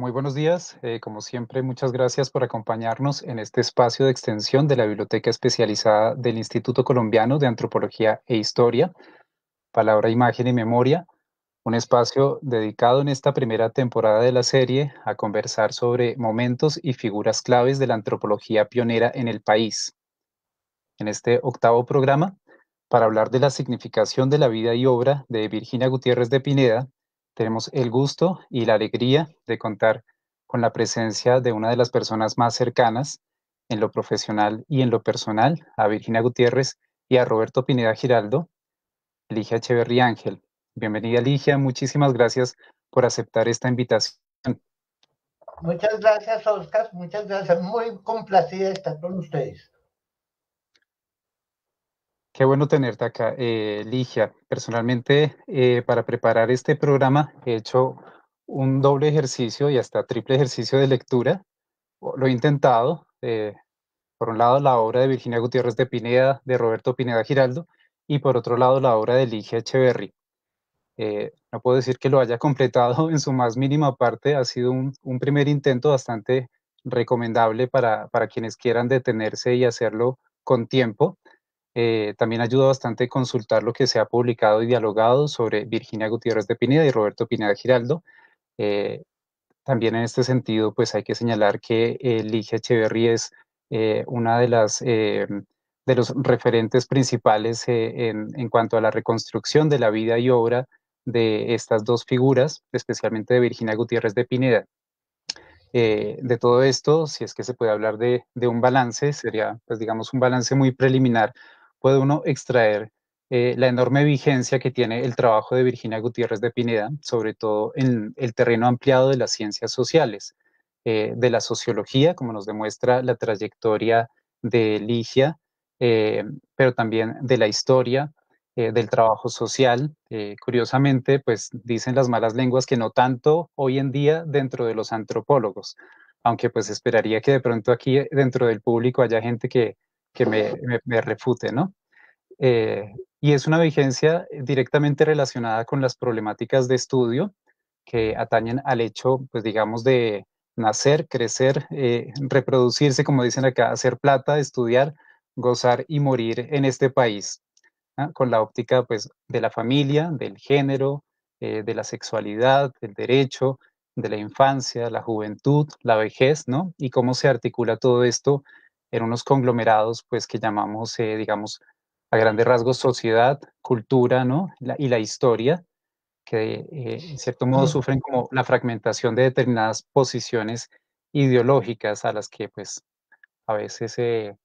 muy buenos días. Eh, como siempre, muchas gracias por acompañarnos en este espacio de extensión de la Biblioteca Especializada del Instituto Colombiano de Antropología e Historia, Palabra, Imagen y Memoria, un espacio dedicado en esta primera temporada de la serie a conversar sobre momentos y figuras claves de la antropología pionera en el país. En este octavo programa, para hablar de la significación de la vida y obra de Virginia Gutiérrez de Pineda, tenemos el gusto y la alegría de contar con la presencia de una de las personas más cercanas en lo profesional y en lo personal, a Virginia Gutiérrez y a Roberto Pineda Giraldo, Ligia Echeverry Ángel. Bienvenida Ligia, muchísimas gracias por aceptar esta invitación. Muchas gracias, Oscar, muchas gracias, muy complacida de estar con ustedes. Qué bueno tenerte acá, eh, Ligia. Personalmente, eh, para preparar este programa he hecho un doble ejercicio y hasta triple ejercicio de lectura. Lo he intentado. Eh, por un lado, la obra de Virginia Gutiérrez de Pineda, de Roberto Pineda Giraldo, y por otro lado, la obra de Ligia Echeverry. no puedo decir que lo haya completado en su más mínima parte. Ha sido un, un primer intento bastante recomendable para, para quienes quieran detenerse y hacerlo con tiempo. Eh, también ayuda bastante consultar lo que se ha publicado y dialogado sobre Virginia Gutiérrez de Pineda y Roberto Pineda Giraldo. Eh, también en este sentido, pues hay que señalar que eh, Ligia es una de las de los referentes principales en, en, cuanto a la reconstrucción de la vida y obra de estas dos figuras, especialmente de Virginia Gutiérrez de Pineda. de todo esto, si es que se puede hablar de, de, un balance, sería, pues digamos, un balance muy preliminar puede uno extraer eh, la enorme vigencia que tiene el trabajo de Virginia Gutiérrez de Pineda, sobre todo en el terreno ampliado de las ciencias sociales, eh, de la sociología, como nos demuestra la trayectoria de Ligia, eh, pero también de la historia, del trabajo social. curiosamente, pues dicen las malas lenguas que no tanto hoy en día dentro de los antropólogos, aunque pues esperaría que de pronto aquí dentro del público haya gente que que me, refute, ¿no? Eh, y es una vigencia directamente relacionada con las problemáticas de estudio que atañen al hecho, pues digamos, de nacer, crecer, eh, reproducirse, como dicen acá, hacer plata, estudiar, gozar y morir en este país, ¿ah? con la óptica pues de la familia, del género, eh, de la sexualidad, del derecho, de la infancia, la juventud, la vejez, ¿no? Y cómo se articula todo esto en unos conglomerados, pues que llamamos, eh, digamos, a grandes rasgos sociedad, cultura, ¿no? y la historia, que eh, en cierto modo sufren como la fragmentación de determinadas posiciones ideológicas a las que, pues, a veces eh,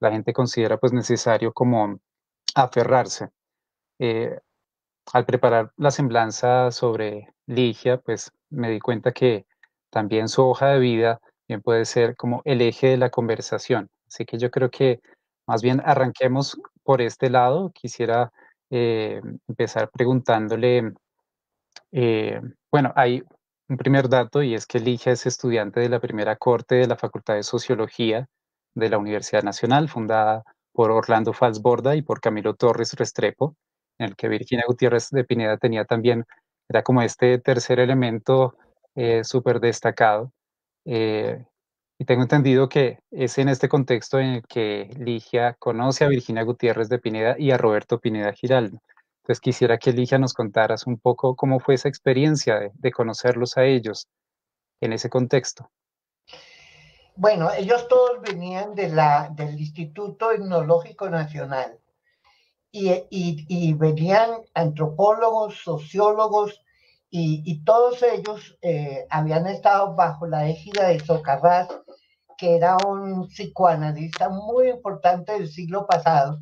la gente considera, pues, necesario como aferrarse. al preparar la semblanza sobre Ligia, pues, me di cuenta que también su hoja de vida puede ser como el eje de la conversación. Así que yo creo que más bien arranquemos por este lado. Quisiera eh, empezar preguntándole, eh, bueno, hay un primer dato y es que Ligia es estudiante de la primera corte de la Facultad de Sociología de la Universidad Nacional, fundada por Orlando Falsborda y por Camilo Torres Restrepo, en el que Virginia Gutiérrez de Pineda tenía también, era como este tercer elemento eh, súper destacado. Eh, y tengo entendido que es en este contexto en el que Ligia conoce a Virginia Gutiérrez de Pineda y a Roberto Pineda Giraldo. Entonces quisiera que Ligia nos contaras un poco cómo fue esa experiencia de, conocerlos a ellos en ese contexto. Bueno, ellos todos venían de la, del Instituto Etnológico Nacional y, y venían antropólogos, sociólogos, y, todos ellos eh, habían estado bajo la égida de Socarrás, que era un psicoanalista muy importante del siglo pasado,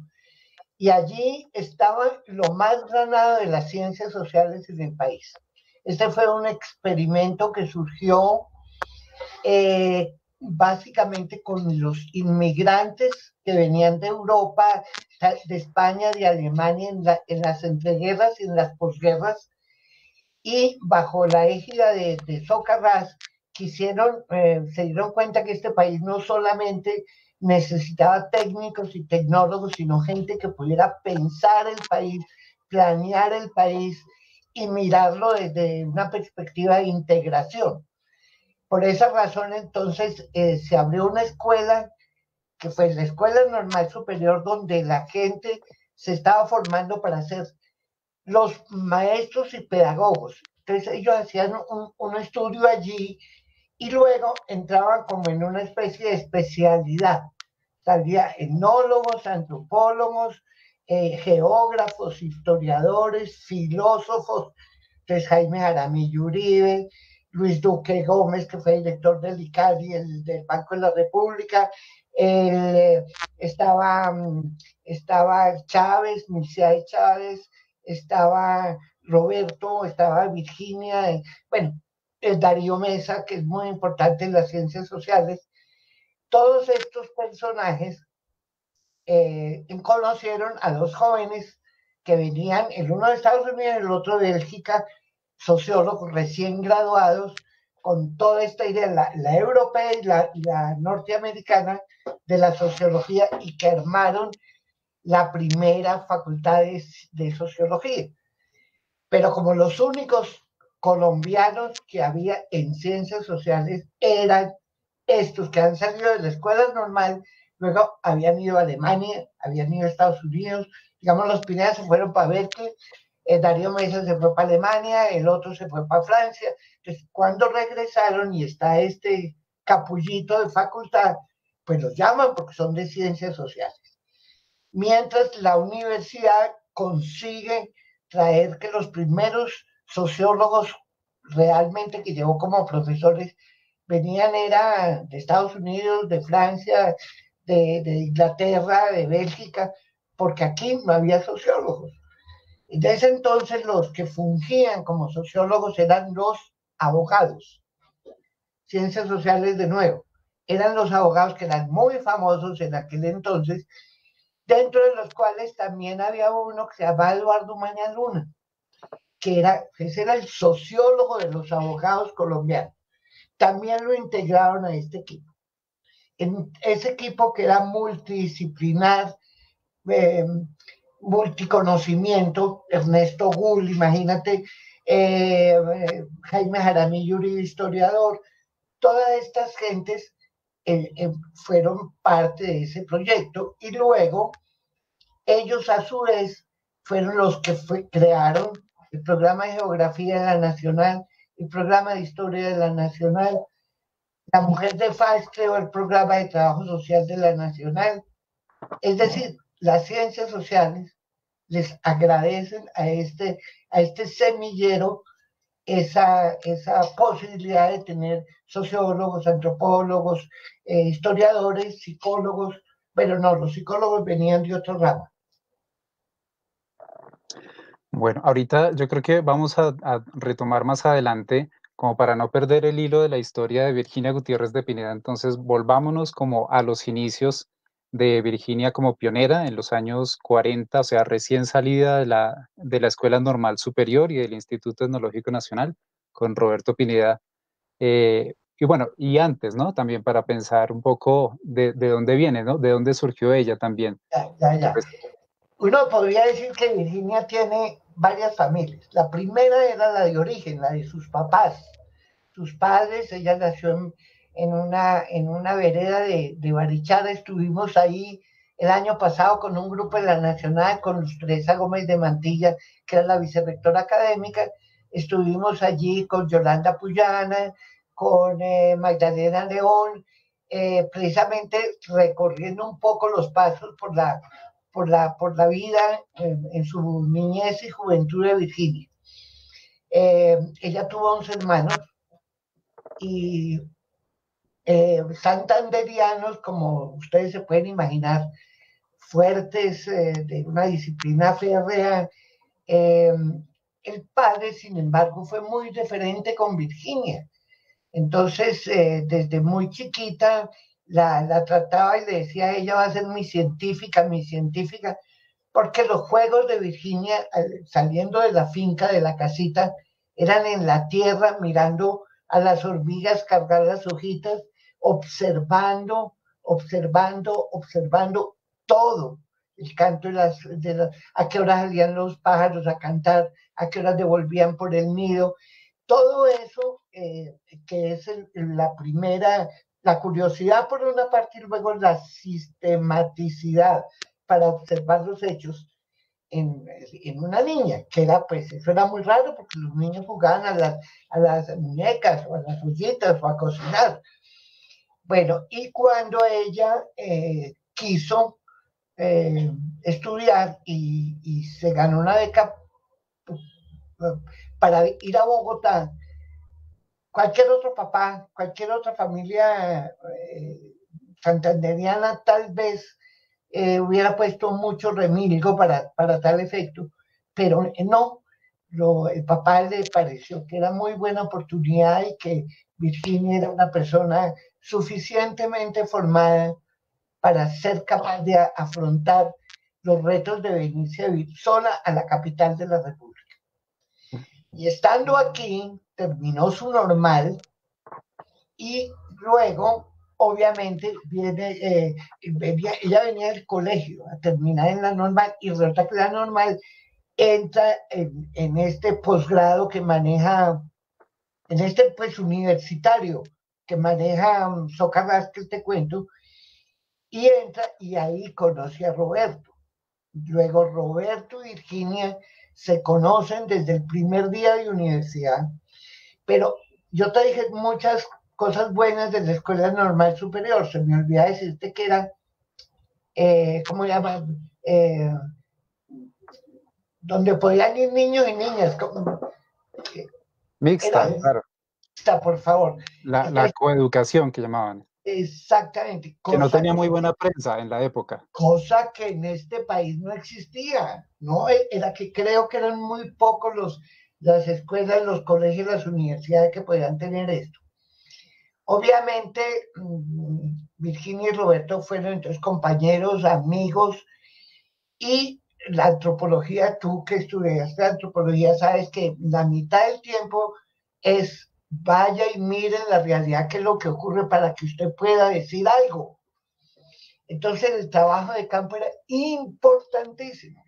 y allí estaba lo más granado de las ciencias sociales en el país. Este fue un experimento que surgió eh, básicamente con los inmigrantes que venían de Europa, de España, de Alemania, en, en las entreguerras y en las posguerras, y bajo la égida de, de quisieron, eh, se dieron cuenta que este país no solamente necesitaba técnicos y tecnólogos, sino gente que pudiera pensar el país, planear el país y mirarlo desde una perspectiva de integración. Por esa razón, entonces, eh, se abrió una escuela, que fue la Escuela Normal Superior, donde la gente se estaba formando para ser los maestros y pedagogos. Entonces, ellos hacían un, un estudio allí y luego entraban como en una especie de especialidad. Salía enólogos, antropólogos, eh, geógrafos, historiadores, filósofos, entonces Jaime Jaramillo Uribe, Luis Duque Gómez, que fue director del ICARI, el del Banco de la República, eh, estaba, mm, estaba Chávez, Mircea Chávez, estaba Roberto, estaba Virginia, eh, bueno, el Darío Mesa, que es muy importante en las ciencias sociales. Todos estos personajes eh, conocieron a dos jóvenes que venían, el uno de Estados Unidos y el otro de Bélgica, sociólogos recién graduados, con toda esta idea, la, europea y la, la, norteamericana de la sociología, y que armaron la primera facultad de sociología. Pero como los únicos colombianos que había en ciencias sociales eran estos que han salido de la escuela normal Luego habían ido a Alemania, habían ido a Estados Unidos, digamos, los Pineda se fueron para Berkeley, eh, Darío Mesa se fue para Alemania, el otro se fue para Francia. Entonces, cuando regresaron y está este capullito de facultad, pues los llaman porque son de ciencias sociales. Mientras la universidad consigue traer que los primeros sociólogos realmente que llevó como profesores venían era de Estados Unidos, de Francia, de, Inglaterra, de Bélgica, porque aquí no había sociólogos. Desde entonces los que fungían como sociólogos eran los abogados. Ciencias sociales de nuevo. Eran los abogados que eran muy famosos en aquel entonces, dentro de los cuales también había uno que se llamaba Eduardo Mañaluna, que era, ese era el sociólogo de los abogados colombianos. También lo integraron a este equipo en ese equipo que era multidisciplinar, eh, multiconocimiento, Ernesto Gull, imagínate, eh, Jaime Jaramillo, historiador, todas estas gentes fueron parte de ese proyecto y luego ellos a su vez fueron los que crearon el programa de geografía de la Nacional, el programa de historia de la Nacional, la mujer de FAS creó el programa de trabajo social de la Nacional. Es decir, las ciencias sociales les agradecen a este, a este semillero esa, esa posibilidad de tener sociólogos, antropólogos, eh, historiadores, psicólogos, pero no, los psicólogos venían de otro ramo. Bueno, ahorita yo creo que vamos a retomar más adelante como para no perder el hilo de la historia de Virginia Gutiérrez de Pineda, entonces volvámonos como a los inicios de Virginia como pionera en los años 40, o sea, recién salida de la, de la Escuela Normal Superior y del Instituto Tecnológico Nacional con Roberto Pineda. Eh, y bueno, y antes, ¿no? También para pensar un poco de, de, dónde viene, ¿no? De dónde surgió ella también. Ya, ya, ya. Pues Uno podría decir que Virginia tiene varias familias. La primera era la de origen, la de sus papás sus padres, ella nació en, una, en una vereda de, de Barichada, estuvimos ahí el año pasado con un grupo de la Nacional, con Teresa Gómez de Mantilla, que era la vicerrectora académica, estuvimos allí con Yolanda Puyana, con eh, Magdalena León, eh, precisamente recorriendo un poco los pasos por la, por la, por la vida en, su niñez y juventud de Virginia. Eh, ella tuvo 11 hermanos, y eh, santanderianos, como ustedes se pueden imaginar, fuertes, de una disciplina férrea. El padre, sin embargo, fue muy diferente con Virginia. Entonces, desde muy chiquita, la, la, trataba y le decía, ella va a ser mi científica, mi científica, porque los juegos de Virginia, saliendo de la finca, de la casita, eran en la tierra, mirando a las hormigas cargar las hojitas, observando, observando, observando todo. El canto de las, de a qué horas salían los pájaros a cantar, a qué horas devolvían por el nido. Todo eso, eh, que es la primera, la curiosidad por una parte y luego la sistematicidad para observar los hechos en, en, una niña, que era pues, eso era muy raro porque los niños jugaban a las, a las muñecas o a las ollitas o a cocinar. Bueno, y cuando ella eh, quiso eh, estudiar y, y, se ganó una beca para ir a Bogotá, cualquier otro papá, cualquier otra familia eh, santanderiana tal vez eh, hubiera puesto mucho remilgo para, para tal efecto, pero no, lo, el papá le pareció que era muy buena oportunidad y que Virginia era una persona suficientemente formada para ser capaz de afrontar los retos de venirse a vivir sola a la capital de la República. Y estando aquí, terminó su normal y luego, obviamente, viene, eh, ella venía del colegio a terminar en la normal y resulta que la normal entra en, este posgrado que maneja, en este pues universitario que maneja um, que te cuento, y entra y ahí conoce a Roberto. Luego Roberto Virginia se conocen desde el primer día de universidad, pero yo te dije muchas cosas buenas de la Escuela Normal Superior, se me olvidó decirte que era, eh, ¿cómo llaman? Eh, donde podían ir niños y niñas. Eh, Mixta, claro. Mixta, por favor. La, la coeducación que llamaban. Exactamente. Que no tenía muy buena prensa en la época. Cosa que en este país no existía, ¿no? E, era que creo que eran muy pocos los, las escuelas, los colegios, las universidades que podían tener esto. Obviamente, mm, Virginia y Roberto fueron entonces compañeros, amigos, y la antropología, tú que estudiaste antropología, sabes que la mitad del tiempo es vaya y mire la realidad qué es lo que ocurre para que usted pueda decir algo. Entonces el trabajo de campo era importantísimo.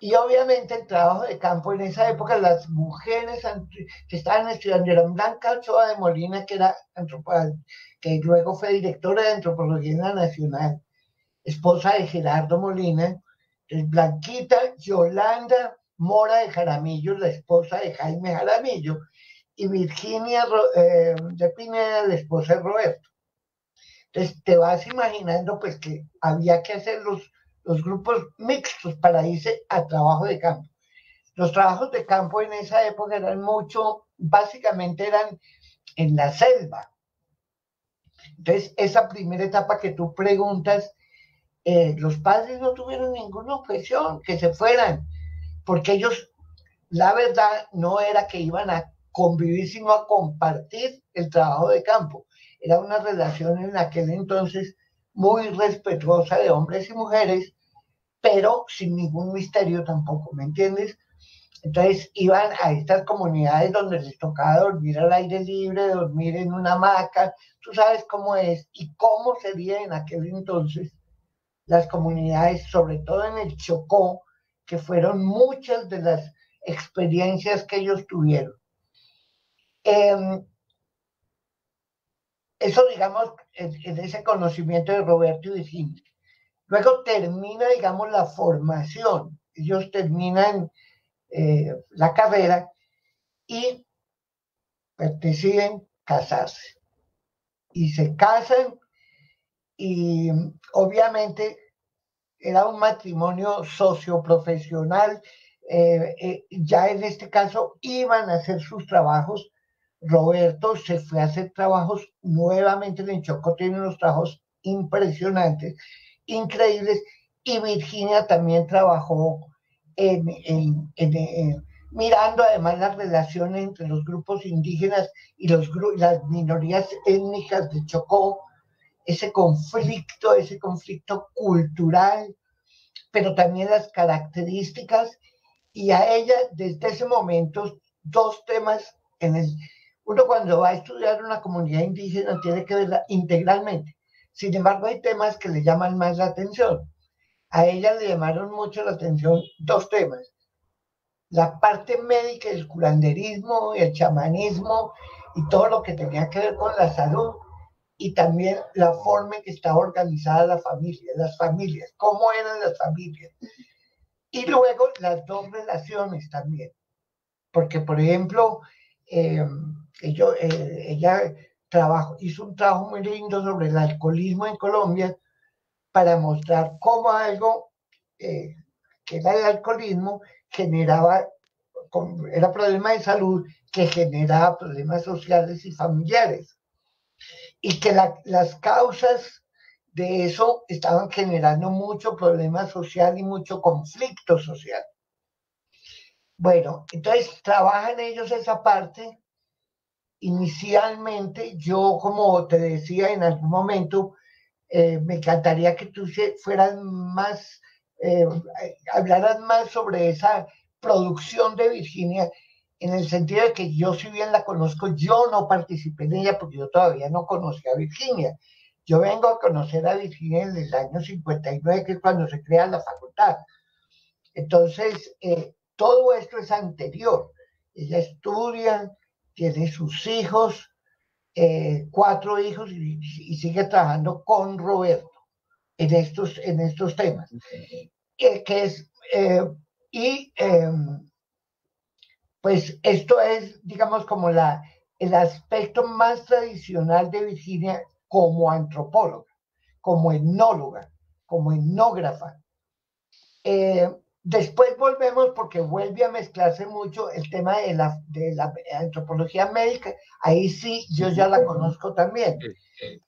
Y obviamente el trabajo de campo en esa época, las mujeres que estaban estudiando eran Blanca Ochoa de Molina, que era que luego fue directora de antropología en la Nacional, esposa de Gerardo Molina, Blanquita Yolanda Mora de Jaramillo, la esposa de Jaime Jaramillo, y Virginia eh, de Pineda, la esposa de Roberto. Entonces te vas imaginando pues que había que hacer los, los grupos mixtos para irse a trabajo de campo. Los trabajos de campo en esa época eran mucho, básicamente eran en la selva. Entonces, esa primera etapa que tú preguntas, eh, los padres no tuvieron ninguna objeción, que se fueran, porque ellos, la verdad, no era que iban a convivir, sino a compartir el trabajo de campo. Era una relación en aquel entonces muy respetuosa de hombres y mujeres, pero sin ningún misterio tampoco, ¿me entiendes? Entonces iban a estas comunidades donde les tocaba dormir al aire libre, dormir en una hamaca, tú sabes cómo es y cómo sería en aquel entonces las comunidades, sobre todo en el Chocó, que fueron muchas de las experiencias que ellos tuvieron. Em, eso, digamos, en, ese conocimiento de Roberto y Virginia. Luego termina, digamos, la formación. Ellos terminan eh, la carrera y deciden casarse. Y se casan y obviamente era un matrimonio socioprofesional. Eh, eh, ya en este caso iban a hacer sus trabajos Roberto se fue a hacer trabajos nuevamente en Chocó, tiene unos trabajos impresionantes, increíbles, y Virginia también trabajó en, mirando además las relaciones entre los grupos indígenas y los, las minorías étnicas de Chocó, ese conflicto, ese conflicto cultural, pero también las características, y a ella desde ese momento dos temas en el, uno cuando va a estudiar una comunidad indígena tiene que verla integralmente. Sin embargo, hay temas que le llaman más la atención. A ella le llamaron mucho la atención dos temas. la parte médica, el curanderismo, el chamanismo y todo lo que tenía que ver con la salud y también la forma en que estaba organizada la familia, las familias, cómo eran las familias. Y luego las dos relaciones también. Porque, por ejemplo, eh, eh, ella hizo un trabajo muy lindo sobre el alcoholismo en Colombia para mostrar cómo algo eh, que era el alcoholismo generaba, era problema de salud que generaba problemas sociales y familiares. Y que las causas de eso estaban generando mucho problema social y mucho conflicto social. Bueno, entonces trabajan ellos esa parte. Inicialmente, yo, como te decía en algún momento, eh, me encantaría que tú fueras más, eh, hablaras más sobre esa producción de Virginia, en el sentido de que yo, si bien la conozco, yo no participé en ella porque yo todavía no conocía a Virginia. Yo vengo a conocer a Virginia en el año 59, que es cuando se crea la facultad. Entonces, eh, todo esto es anterior. Ella estudia, tiene sus hijos, eh, cuatro hijos y, sigue trabajando con Roberto en estos, en estos temas. que es, eh, y em, pues esto es, digamos, como la, el aspecto más tradicional de Virginia como antropóloga, como etnóloga, como etnógrafa. Después volvemos porque vuelve a mezclarse mucho el tema de la, de la antropología médica. Ahí sí, yo ya la conozco también.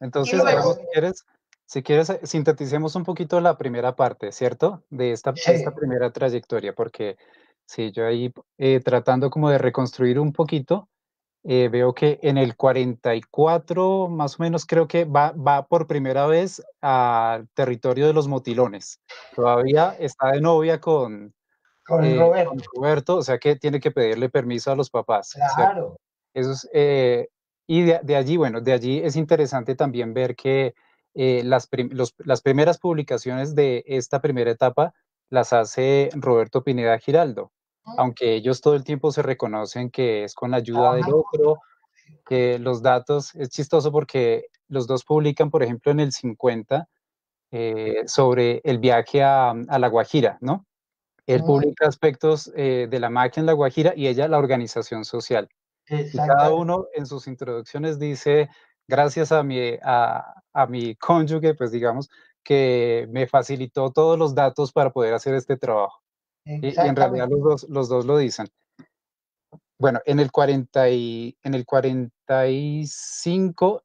Entonces, si, quieres, si quieres, eh, sinteticemos un poquito la primera parte, ¿cierto? De esta, esta primera trayectoria, porque sí, yo ahí eh, tratando como de reconstruir un poquito, eh, veo que en el 44, más o menos, creo que va, va por primera vez al territorio de los motilones. Todavía está de novia con, con, eh, Roberto. o sea que tiene que pedirle permiso a los papás. Claro. Eso es, eh, y de, de, allí, bueno, de allí es interesante también ver que las, los, las primeras publicaciones de esta primera etapa las hace Roberto Pineda Giraldo aunque ellos todo el tiempo se reconocen que es con la ayuda del otro, que los datos, es chistoso porque los dos publican, por ejemplo, en el 50 eh, sobre el viaje a, La Guajira, ¿no? Él publica aspectos eh, de la máquina en La Guajira y ella la organización social. Y cada uno en sus introducciones dice, gracias a mi, a, a mi cónyuge, pues digamos, que me facilitó todos los datos para poder hacer este trabajo. Y, en realidad los dos, los dos lo dicen. Bueno, en el, 40 y, en el 45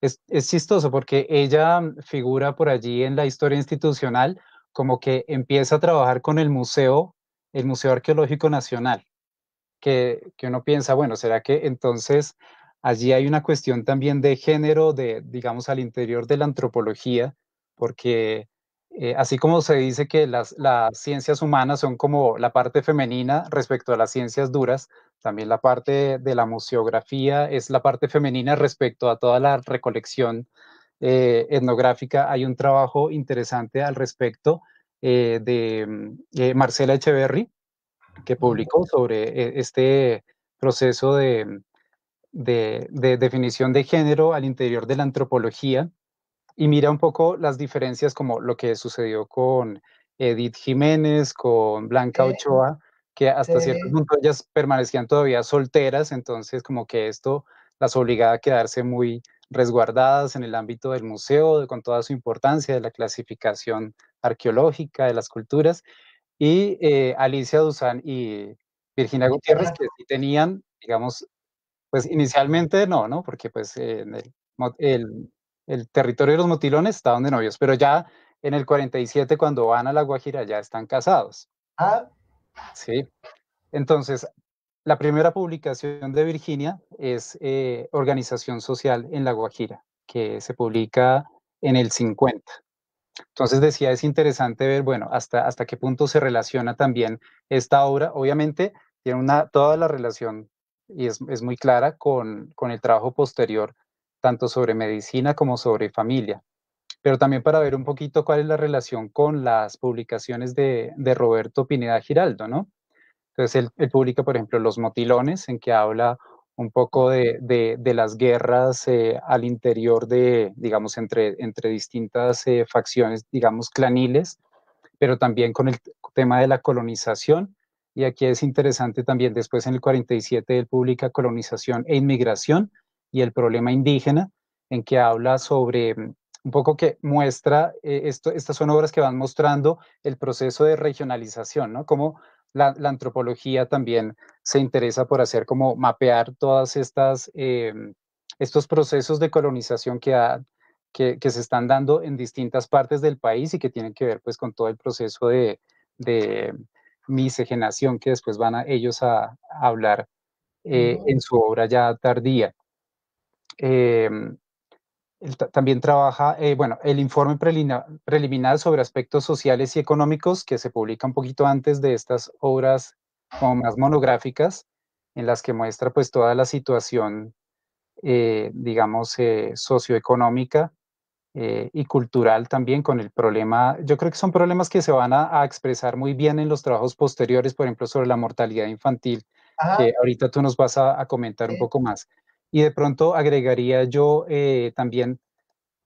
es, es chistoso porque ella figura por allí en la historia institucional como que empieza a trabajar con el museo, el Museo Arqueológico Nacional, que, que uno piensa, bueno, ¿será que entonces allí hay una cuestión también de género, de, digamos, al interior de la antropología, porque eh, así como se dice que las, ciencias humanas son como la parte femenina respecto a las ciencias duras, también la parte de la museografía es la parte femenina respecto a toda la recolección eh, etnográfica. Hay un trabajo interesante al respecto eh, de mm, Marcela Echeverry, que publicó sobre este proceso de definición de género al interior de la antropología y mira un poco las diferencias como lo que sucedió con Edith Jiménez, con Blanca Ochoa, que hasta cierto punto ellas permanecían todavía solteras, entonces como que esto las obligaba a quedarse muy resguardadas en el ámbito del museo, con toda su importancia de la clasificación arqueológica de las culturas, y eh, Alicia Duzán y Virginia Gutiérrez, que sí tenían, digamos, pues inicialmente no, ¿no? Porque pues en el, el el territorio de los motilones estaban de novios, pero ya en el 47 cuando van a La Guajira ya están casados. Ah. Sí. Entonces, la primera publicación de Virginia es eh, Organización Social en La Guajira, que se publica en el 50. Entonces decía, es interesante ver, bueno, hasta, hasta qué punto se relaciona también esta obra. Obviamente tiene una, toda la relación y es, es muy clara con, con el trabajo posterior tanto sobre medicina como sobre familia, pero también para ver un poquito cuál es la relación con las publicaciones de, Roberto Pineda Giraldo, ¿no? Entonces él, publica, por ejemplo, Los Motilones, en que habla un poco de, de, las guerras eh, al interior de, digamos, entre, entre distintas eh, facciones, digamos, claniles, pero también con el tema de la colonización. Y aquí es interesante también, después en el 47 él publica Colonización e Inmigración y el problema indígena, en que habla sobre mm, un poco que muestra, eh, esto, estas son obras que van mostrando el proceso de regionalización, ¿no? Cómo la, antropología también se interesa por hacer como mapear todas estas, eh, estos procesos de colonización que, que, se están dando en distintas partes del país y que tienen que ver pues con todo el proceso de, de miscigenación que después van a ellos a, hablar eh, en su obra ya tardía. Em, también trabaja, eh, bueno, el informe preliminar, sobre aspectos sociales y económicos que se publica un poquito antes de estas obras como más monográficas, en las que muestra pues toda la situación, eh, digamos, eh, socioeconómica y cultural también con el problema, yo creo que son problemas que se van a, expresar muy bien en los trabajos posteriores, por ejemplo, sobre la mortalidad infantil, que ahorita tú nos vas a, comentar un poco más. Y de pronto agregaría yo eh, también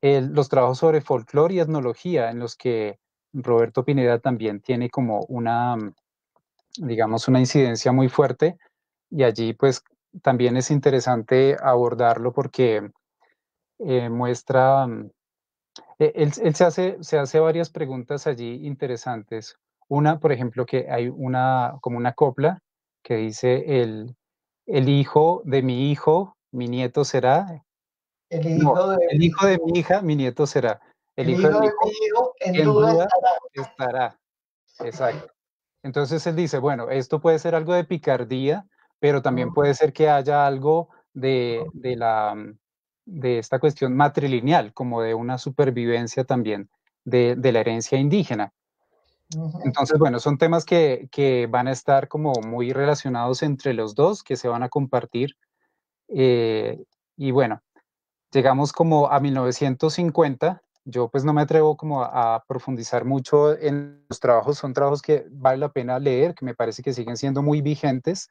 los trabajos sobre folclore y etnología, en los que Roberto Pineda también tiene como una, mm, digamos, una incidencia muy fuerte. Y allí pues también es interesante abordarlo porque eh, muestra, mm, e, él, se, hace, se hace varias preguntas allí interesantes. Una, por ejemplo, que hay una, como una copla que dice el, el hijo de mi hijo mi nieto será. El hijo, de, el hijo de mi hija, mi nieto será. El, hijo, de mi hijo, en, duda, estará. Exacto. Entonces él dice, bueno, esto puede ser algo de picardía, pero también puede ser que haya algo de, de, la, de esta cuestión matrilineal, como de una supervivencia también de, de la herencia indígena. Entonces, bueno, son temas que, que, van a estar como muy relacionados entre los dos, que se van a compartir eh, y bueno, llegamos como a 1950. Yo pues no me atrevo como a, profundizar mucho en los trabajos, son trabajos que vale la pena leer, que me parece que siguen siendo muy vigentes,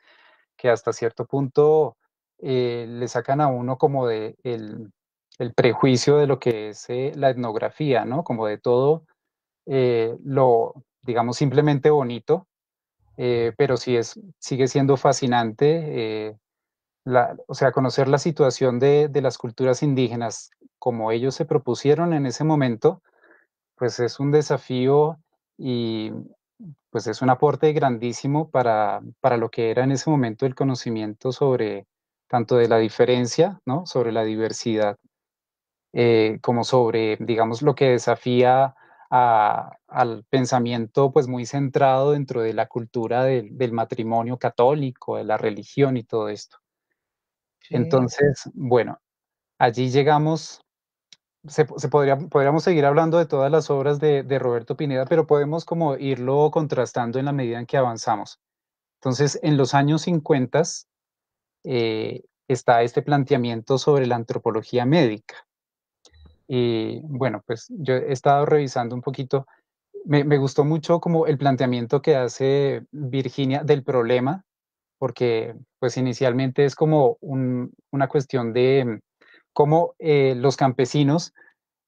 que hasta cierto punto eh, le sacan a uno como de el, el prejuicio de lo que es eh, la etnografía, ¿no? Como de todo lo, digamos, simplemente bonito, pero sí es, sigue siendo fascinante o sea, conocer la situación de, las culturas indígenas como ellos se propusieron en ese momento, pues es un desafío y pues es un aporte grandísimo para, para lo que era en ese momento el conocimiento sobre tanto de la diferencia, ¿no? Sobre la diversidad, eh, como sobre, digamos, lo que desafía al pensamiento pues muy centrado dentro de la cultura del matrimonio católico, de la religión y todo esto. Entonces, bueno, allí llegamos, se, podría, podríamos seguir hablando de todas las obras de, Roberto Pineda, pero podemos como irlo contrastando en la medida en que avanzamos. Entonces, en los años 50 eh, está este planteamiento sobre la antropología médica. Y bueno, pues yo he estado revisando un poquito, me, me gustó mucho como el planteamiento que hace Virginia del problema porque pues inicialmente es como una cuestión de cómo eh, los campesinos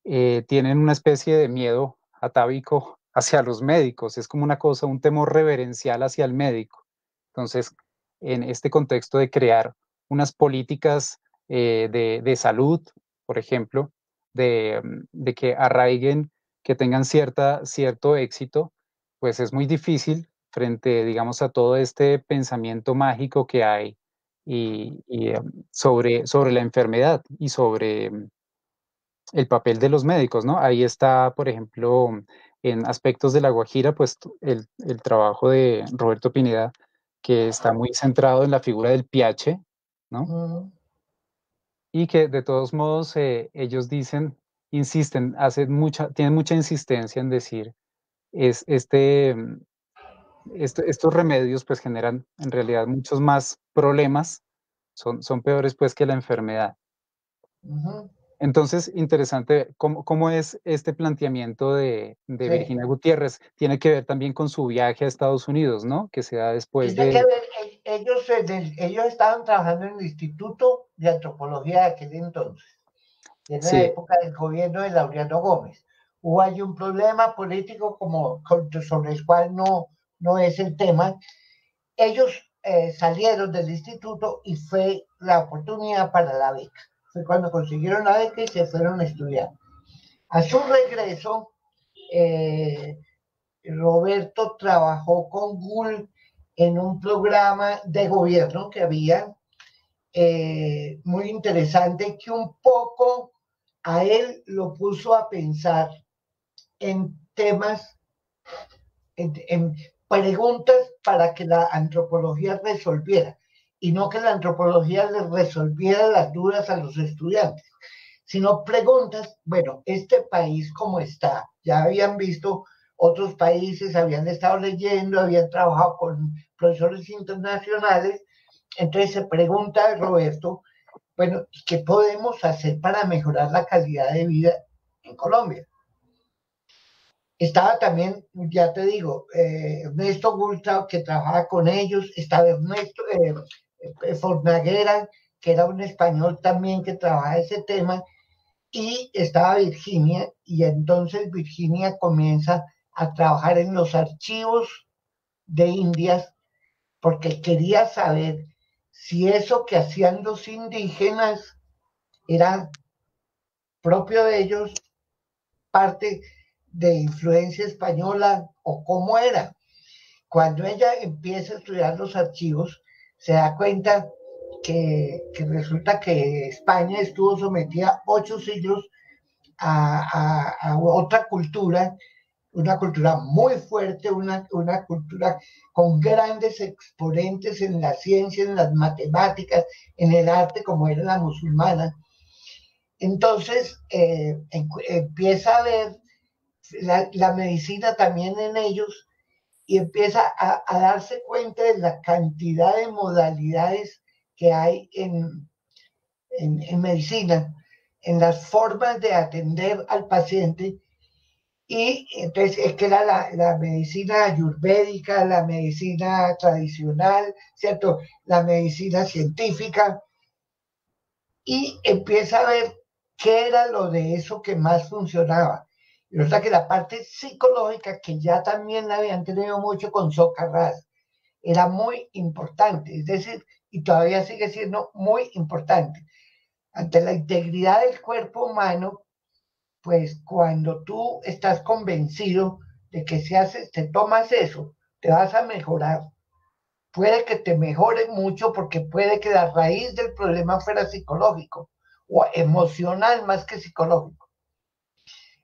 eh, tienen una especie de miedo atávico hacia los médicos, es como una cosa, un temor reverencial hacia el médico. Entonces, en este contexto de crear unas políticas eh, de, salud, por ejemplo, de, de, que arraiguen, que tengan cierta, cierto éxito, pues es muy difícil frente, digamos, a todo este pensamiento mágico que hay y, em, sobre, sobre la enfermedad y sobre em, el papel de los médicos, ¿no? Ahí está, por ejemplo, en aspectos de la Guajira, pues el, trabajo de Roberto Pineda, que está muy centrado en la figura del piache, ¿no? Y que de todos modos eh, ellos dicen, insisten, hacen mucha, tienen mucha insistencia en decir, es este, em, estos remedios pues generan en realidad muchos más problemas, son, son peores pues que la enfermedad. Entonces, interesante, ¿cómo, cómo es este planteamiento de, de Virginia Gutiérrez? Tiene que ver también con su viaje a Estados Unidos, ¿no? Que se da después Tiene de... Que ver, e, ellos, ellos estaban trabajando en el Instituto de Antropología de aquel entonces, en la época del gobierno de Laureano Gómez. Hubo ahí un problema político como, sobre el cual no, no es el tema. Ellos eh, salieron del instituto y fue la oportunidad para la beca. Fue cuando consiguieron la beca y se fueron a estudiar. A su regreso, eh, Roberto trabajó con GUL en un programa de gobierno que había eh, muy interesante que un poco a él lo puso a pensar en temas, en, preguntas para que la antropología resolviera y no que la antropología le resolviera las dudas a los estudiantes, sino preguntas, bueno, este país cómo está, ya habían visto otros países, habían estado leyendo, habían trabajado con profesores internacionales, entonces se pregunta Roberto, bueno, ¿qué podemos hacer para mejorar la calidad de vida en Colombia? Estaba también, ya te digo, eh, Ernesto Gulta, que trabajaba con ellos, estaba Ernesto eh, eh, que era un español también que trabajaba ese tema, y estaba Virginia, y entonces Virginia comienza a trabajar en los archivos de Indias, porque quería saber si eso que hacían los indígenas era propio de ellos, parte de influencia española o cómo era. Cuando ella empieza a estudiar los archivos, se da cuenta que, resulta que España estuvo sometida ocho siglos a, otra cultura, una cultura muy fuerte, una, una, cultura con grandes exponentes en la ciencia, en las matemáticas, en el arte, como era la musulmana. Entonces eh, empieza a ver la, medicina también en ellos y empieza a, darse cuenta de la cantidad de modalidades que hay en, en, medicina, en las formas de atender al paciente. Y entonces es que era la, la, medicina ayurvédica, la medicina tradicional, ¿cierto? La medicina científica. Y empieza a ver qué era lo de eso que más funcionaba. Y resulta que la parte psicológica, que ya también la habían tenido mucho con Socarrás, era muy importante, es decir, y todavía sigue siendo muy importante. Ante la integridad del cuerpo humano, pues cuando tú estás convencido de que si haces, te tomas eso, te vas a mejorar. Puede que te mejore mucho porque puede que la raíz del problema fuera psicológico o emocional más que psicológico.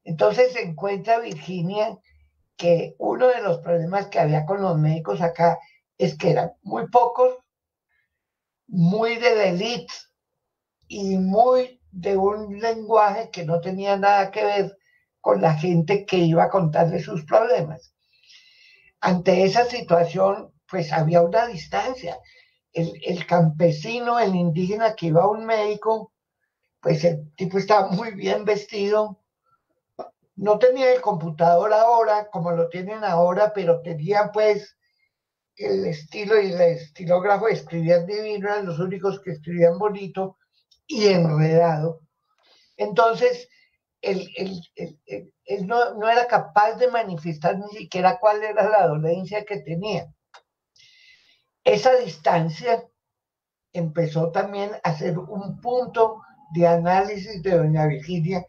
Entonces se encuentra Virginia que uno de los problemas que había con los médicos acá es que eran muy pocos, muy de elite y muy de un lenguaje que no tenía nada que ver con la gente que iba a contarle sus problemas. Ante esa situación, pues había una distancia. El campesino, el indígena que iba a un médico, pues el tipo estaba muy bien vestido, no tenía el computador ahora como lo tienen ahora, pero tenían pues el estilo y el estilógrafo escribían divino, eran los únicos que escribían bonito y enredado. Entonces, él, no, no, era capaz de manifestar ni siquiera cuál era la dolencia que tenía. Esa distancia empezó también a ser un punto de análisis de doña Virginia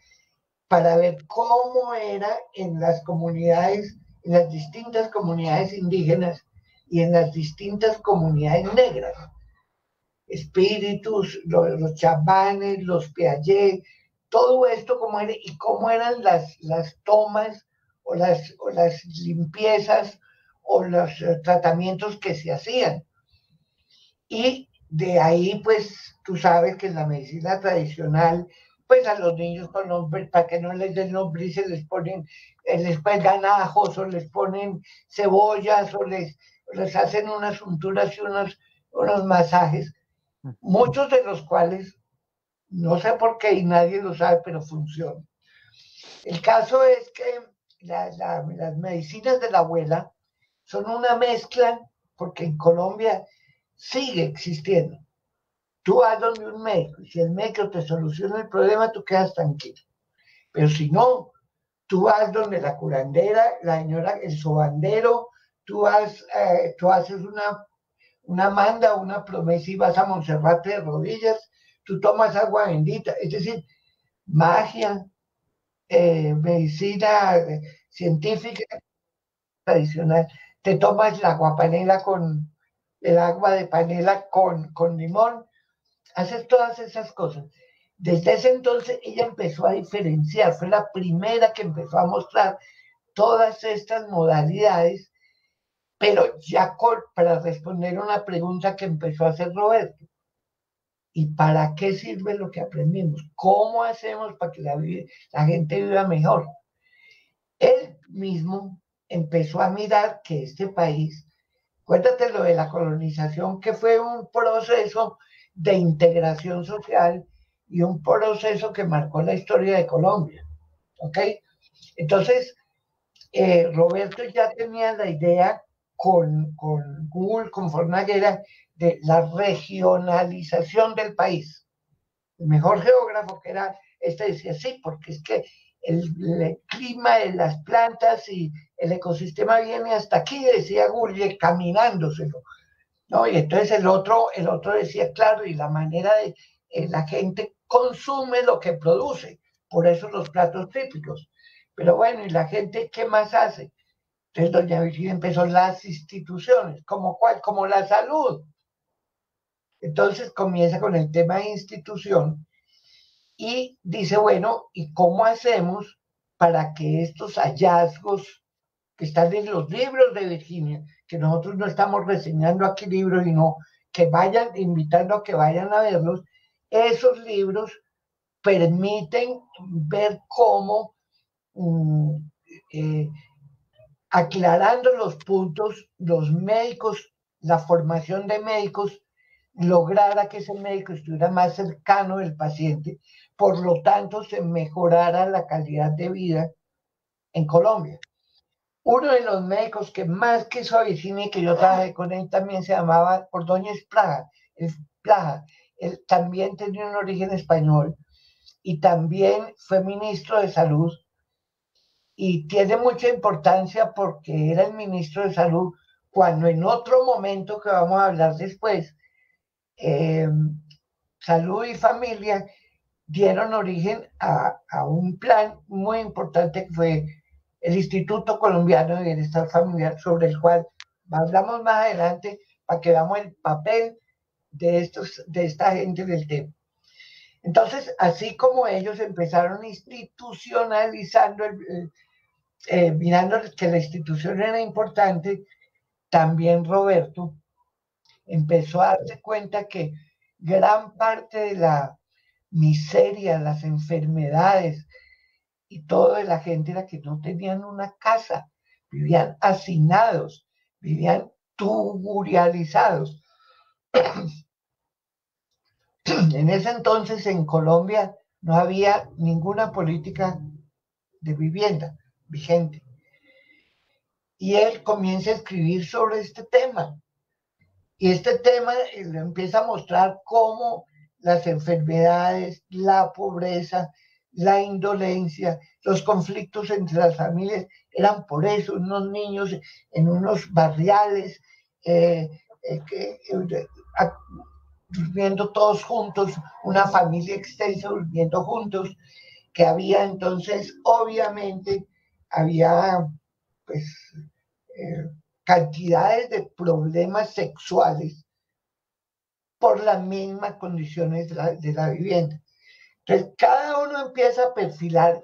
para ver cómo era en las comunidades, en las distintas comunidades indígenas y en las distintas comunidades negras. Espíritus, los, chamanes, los piaget, todo esto cómo era, y cómo eran las, las tomas o las, o las limpiezas o los eh, tratamientos que se hacían. Y de ahí, pues, tú sabes que en la medicina tradicional pues a los niños con nombre, para que no les den se les ponen, eh, les pegan ajos o les ponen cebollas o les, les hacen unas unturas y unos, unos masajes, muchos de los cuales No sé por qué y nadie lo sabe, pero funciona. El caso es que las medicinas de la abuela son una mezcla, porque en Colombia sigue existiendo. Tú vas donde un médico y si el médico te soluciona el problema, tú quedas tranquilo. Pero si no, tú vas donde la curandera, la señora, el sobandero, tú, vas, eh, tú haces una, una manda, una promesa y vas a Monserrate de rodillas, tú tomas agua bendita, es decir, magia, eh, medicina eh, científica tradicional, te tomas la agua panela con el agua de panela con, con limón, haces todas esas cosas. Desde ese entonces ella empezó a diferenciar, fue la primera que empezó a mostrar todas estas modalidades, pero ya para responder una pregunta que empezó a hacer Roberto. ¿Y para qué sirve lo que aprendimos? ¿Cómo hacemos para que la, la gente viva mejor? Él mismo empezó a mirar que este país, cuéntate lo de la colonización, que fue un proceso de integración social y un proceso que marcó la historia de Colombia. ¿Ok? Entonces, eh, Roberto ya tenía la idea con, con Google, con Fornaguera, de la regionalización del país. El mejor geógrafo que era este decía, sí, porque es que el, clima de las plantas y el ecosistema viene hasta aquí, decía Gulle, caminándoselo. ¿No? Y entonces el otro, el otro decía, claro, y la manera de eh, la gente consume lo que produce, por eso los platos típicos. Pero bueno, ¿y la gente qué más hace? Entonces doña Virginia empezó las instituciones, como cuál, como la salud. Entonces comienza con el tema de institución y dice, bueno, ¿y cómo hacemos para que estos hallazgos que están en los libros de Virginia, que nosotros no estamos reseñando aquí libros, sino que vayan, invitando a que vayan a verlos, esos libros permiten ver cómo, mm, eh, aclarando los puntos, los médicos, la formación de médicos, lograra que ese médico estuviera más cercano del paciente, por lo tanto se mejorara la calidad de vida en Colombia. Uno de los médicos que más Virginia y que yo trabajé con él también se llamaba Ordóñez Plaga. El Plaga. Él también tenía un origen español y también fue ministro de salud y tiene mucha importancia porque era el ministro de salud cuando en otro momento que vamos a hablar después, eh, salud y familia dieron origen a, a, un plan muy importante que fue el Instituto Colombiano de Bienestar Familiar, sobre el cual hablamos más adelante para que veamos el papel de, estos, de esta gente del tema. Entonces, así como ellos empezaron institucionalizando, el, eh, mirando que la institución era importante, también Roberto empezó a darse cuenta que gran parte de la miseria, las enfermedades, y toda la gente era que no tenían una casa, vivían hacinados, vivían tuburializados. en ese entonces en Colombia no había ninguna política de vivienda vigente. Y él comienza a escribir sobre este tema. Y este tema le empieza a mostrar cómo las enfermedades, la pobreza, la indolencia, los conflictos entre las familias, eran por eso unos niños en unos barriales, eh, eh, eh, durmiendo todos juntos, una familia extensa durmiendo juntos, que había entonces, obviamente, había pues cantidades de problemas sexuales por las mismas condiciones de la vivienda. Entonces, cada uno empieza a perfilar,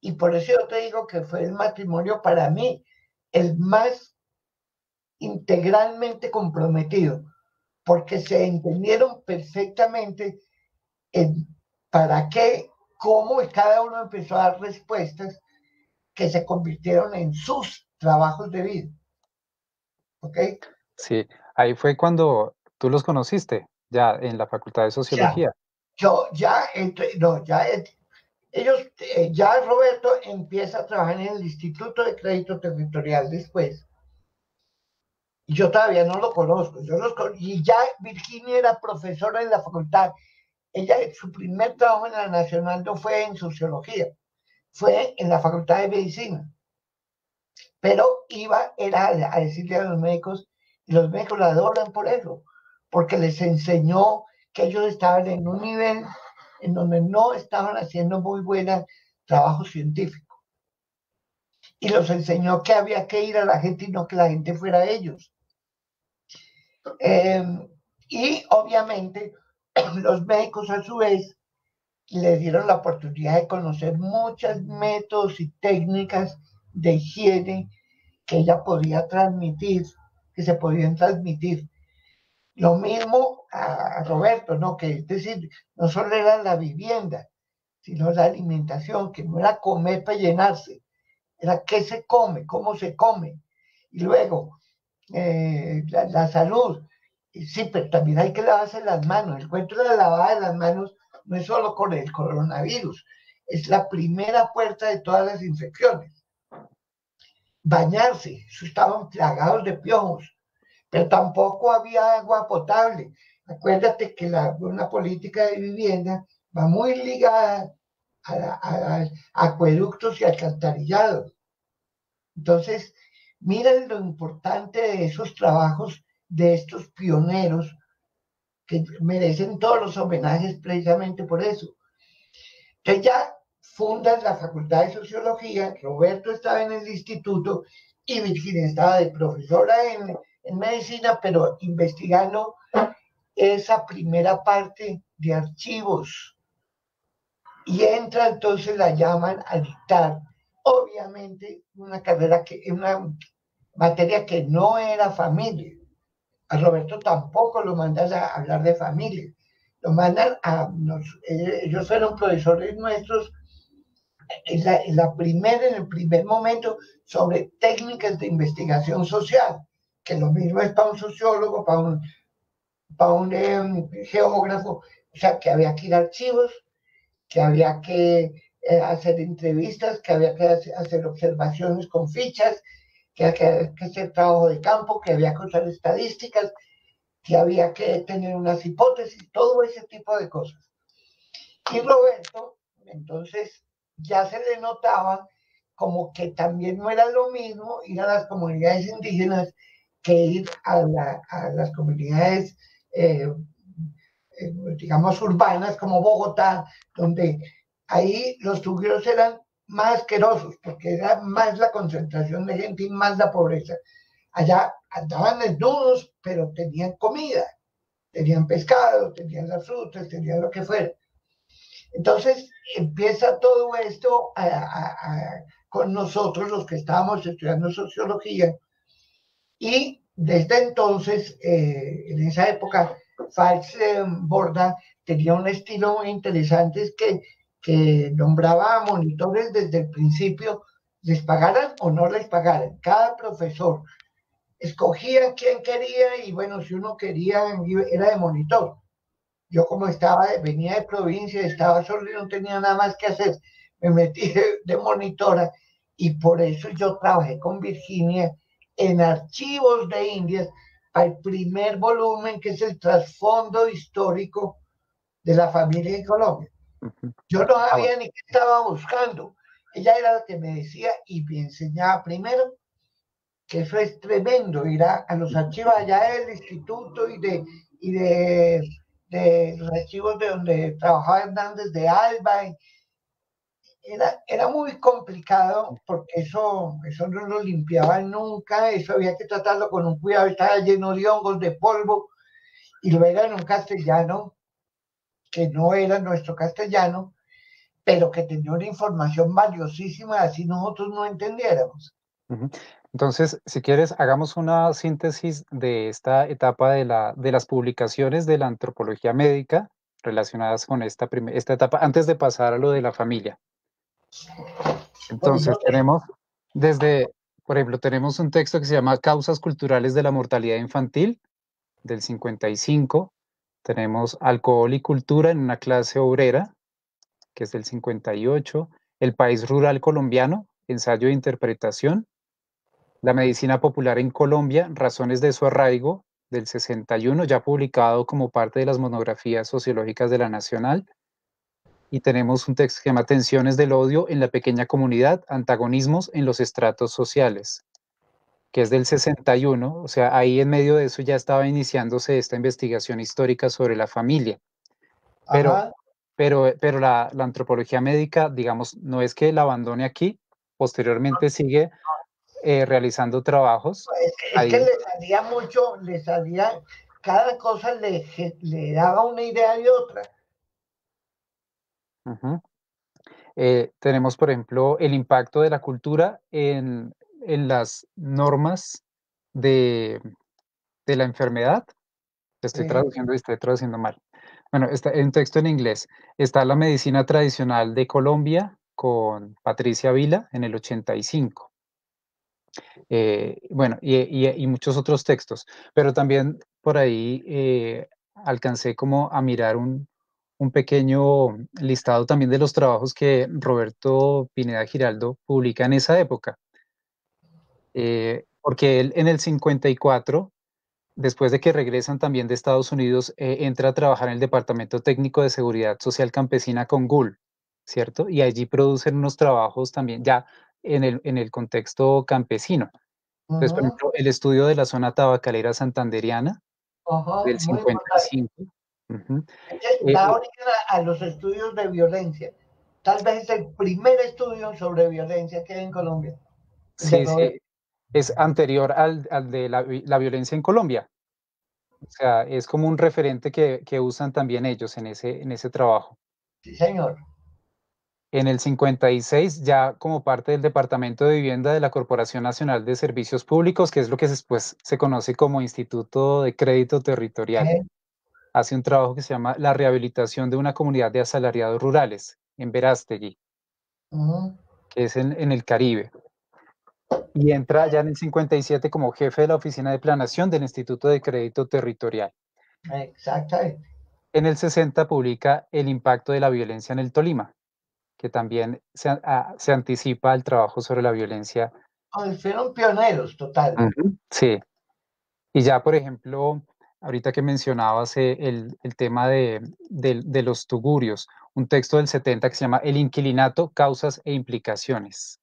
y por eso yo te digo que fue el matrimonio para mí el más integralmente comprometido, porque se entendieron perfectamente en para qué, cómo, y cada uno empezó a dar respuestas que se convirtieron en sus trabajos de vida. ¿Ok? Sí, ahí fue cuando tú los conociste, ya en la Facultad de Sociología. Yo ya, no, ya, ellos, eh, ya Roberto empieza a trabajar en el Instituto de Crédito Territorial después. Y yo todavía no lo conozco. Yo y ya Virginia era profesora en la facultad. Ella, su primer trabajo en la Nacional no fue en sociología, fue en la Facultad de Medicina. Pero iba, era a decirle a los médicos, y los médicos la adoran por eso, porque les enseñó que ellos estaban en un nivel en donde no estaban haciendo muy buen trabajo científico. Y los enseñó que había que ir a la gente y no que la gente fuera a ellos. Em, y obviamente los médicos a su vez le dieron la oportunidad de conocer muchos métodos y técnicas de higiene que ella podía transmitir, que se podían transmitir. Lo mismo a Roberto, ¿no? Que es decir, no solo era la vivienda, sino la alimentación, que no era comer para llenarse, era qué se come, cómo se come. Y luego, eh, la, salud. Sí, pero también hay que lavarse las manos. El cuento de la lavada de las manos no es solo con el coronavirus, es la primera puerta de todas las infecciones. Bañarse, estaban plagados de piojos, pero tampoco había agua potable. Acuérdate que la, una política de vivienda va muy ligada a, acueductos y alcantarillados. Entonces, miren lo importante de esos trabajos de estos pioneros que merecen todos los homenajes precisamente por eso. Que ya fundan la Facultad de Sociología, Roberto estaba en el instituto y Virginia estaba de profesora en, en medicina, pero investigando esa primera parte de archivos. Y entra entonces, la llaman a dictar, obviamente, una carrera que, una materia que no era familia. A Roberto tampoco lo mandan a hablar de familia. Lo mandan a, ellos fueron profesores nuestros en, la, en, la primera, en el primer momento sobre técnicas de investigación social, que lo mismo es para un sociólogo, para un para un em, geógrafo, o sea, que había que ir a archivos, que había que eh, hacer entrevistas, que había que hacer observaciones con fichas, que había que hacer trabajo de campo, que había que usar estadísticas, que había que tener unas hipótesis, todo ese tipo de cosas. Y Roberto, entonces, ya se le notaba como que también no era lo mismo ir a las comunidades indígenas que ir a, las comunidades eh, eh, digamos, urbanas como Bogotá, donde ahí los tugrios eran más asquerosos, porque era más la concentración de gente y más la pobreza. Allá andaban desnudos, pero tenían comida, tenían pescado, tenían las frutas, tenían lo que fuera. Entonces empieza todo esto con nosotros, los que estábamos estudiando sociología, y desde entonces, eh, en esa época, Falks Borda tenía un estilo muy interesante que, que nombraba a monitores desde el principio, les pagaran o no les pagaran. Cada profesor escogía quién quería y bueno, si uno quería, era de monitor. Yo como estaba, venía de provincia, estaba solo y no tenía nada más que hacer, me metí de monitora y por eso yo trabajé con Virginia en archivos de Indias el primer volumen, que es el trasfondo histórico de la familia en Colombia. Yo no sabía ni qué estaba buscando. Ella era la que me decía y me enseñaba primero que eso es tremendo, ir a, los archivos allá del instituto y de, y de, de los archivos de donde trabajaba Hernández de Alba era, era muy complicado porque eso, eso no lo limpiaban nunca, eso había que tratarlo con un cuidado, estaba lleno de hongos, de polvo, y luego era en un castellano que no era nuestro castellano, pero que tenía una información valiosísima, así nosotros no entendiéramos. Entonces, si quieres, hagamos una síntesis de esta etapa de, la, de las publicaciones de la antropología médica relacionadas con esta, esta etapa, antes de pasar a lo de la familia. Entonces tenemos desde, por ejemplo, tenemos un texto que se llama Causas culturales de la mortalidad infantil del 55, Tenemos Alcohol y Cultura en una clase obrera, que es del 58. El País Rural Colombiano, ensayo de interpretación. La Medicina Popular en Colombia, razones de su arraigo, del 61, ya publicado como parte de las monografías sociológicas de la Nacional. Y tenemos un texto que se llama Tensiones del odio en la pequeña comunidad, antagonismos en los estratos sociales, que es del 61, o sea, ahí en medio de eso ya estaba iniciándose esta investigación histórica sobre la familia. Pero, pero, pero la, la, antropología médica, digamos, no es que la abandone aquí, posteriormente sigue eh, realizando trabajos. Es, es que le salía mucho, cada cosa le, le daba una idea de otra. Uh -huh. eh, tenemos, por ejemplo, el impacto de la cultura en, en las normas de, de, la enfermedad. Estoy traduciendo y estoy traduciendo mal. Bueno, está en texto en inglés. Está la medicina tradicional de Colombia con Patricia Vila en el 85. Eh, bueno, y, y, y, muchos otros textos, pero también por ahí eh, alcancé como a mirar un, un, pequeño listado también de los trabajos que Roberto Pineda Giraldo publica en esa época. Eh, porque él en el 54, después de que regresan también de Estados Unidos, eh, entra a trabajar en el Departamento Técnico de Seguridad Social Campesina con GUL, ¿cierto? Y allí producen unos trabajos también ya en el, en el contexto campesino. Entonces, uh -huh. por ejemplo, el estudio de la zona tabacalera santanderiana uh -huh, del 55. Uh -huh. Da origen a, a, los estudios de violencia. Tal vez es el primer estudio sobre violencia que hay en Colombia. Sí, sí. Es anterior al, al de la, la, violencia en Colombia. O sea, es como un referente que, que usan también ellos en ese, en ese trabajo. Sí, señor en el 56 ya como parte del Departamento de Vivienda de la Corporación Nacional de Servicios Públicos, que es lo que después se conoce como Instituto de Crédito Territorial. ¿Eh? Hace un trabajo que se llama La rehabilitación de una comunidad de asalariados rurales en Verástegui, uh -huh. que es en, en, el Caribe. Y entra ya en el 57 como jefe de la Oficina de Planación del Instituto de Crédito Territorial. Exactamente. En el 60 publica El impacto de la violencia en el Tolima, que también se, a, se, anticipa al trabajo sobre la violencia. Oh, fueron pioneros, total. Uh -huh, sí. Y ya, por ejemplo, ahorita que mencionabas eh, el, el, tema de, de, de, los tugurios, un texto del 70 que se llama El inquilinato, causas e implicaciones.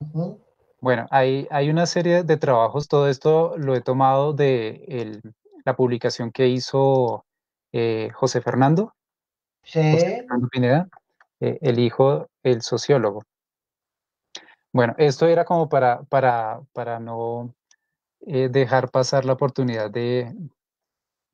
Uh -huh. Bueno, hay, hay una serie de trabajos, todo esto lo he tomado de el, la publicación que hizo eh, José Fernando. Sí. José Fernando Pineda eh, el hijo, el sociólogo. Bueno, esto era como para, para, para no eh, dejar pasar la oportunidad de,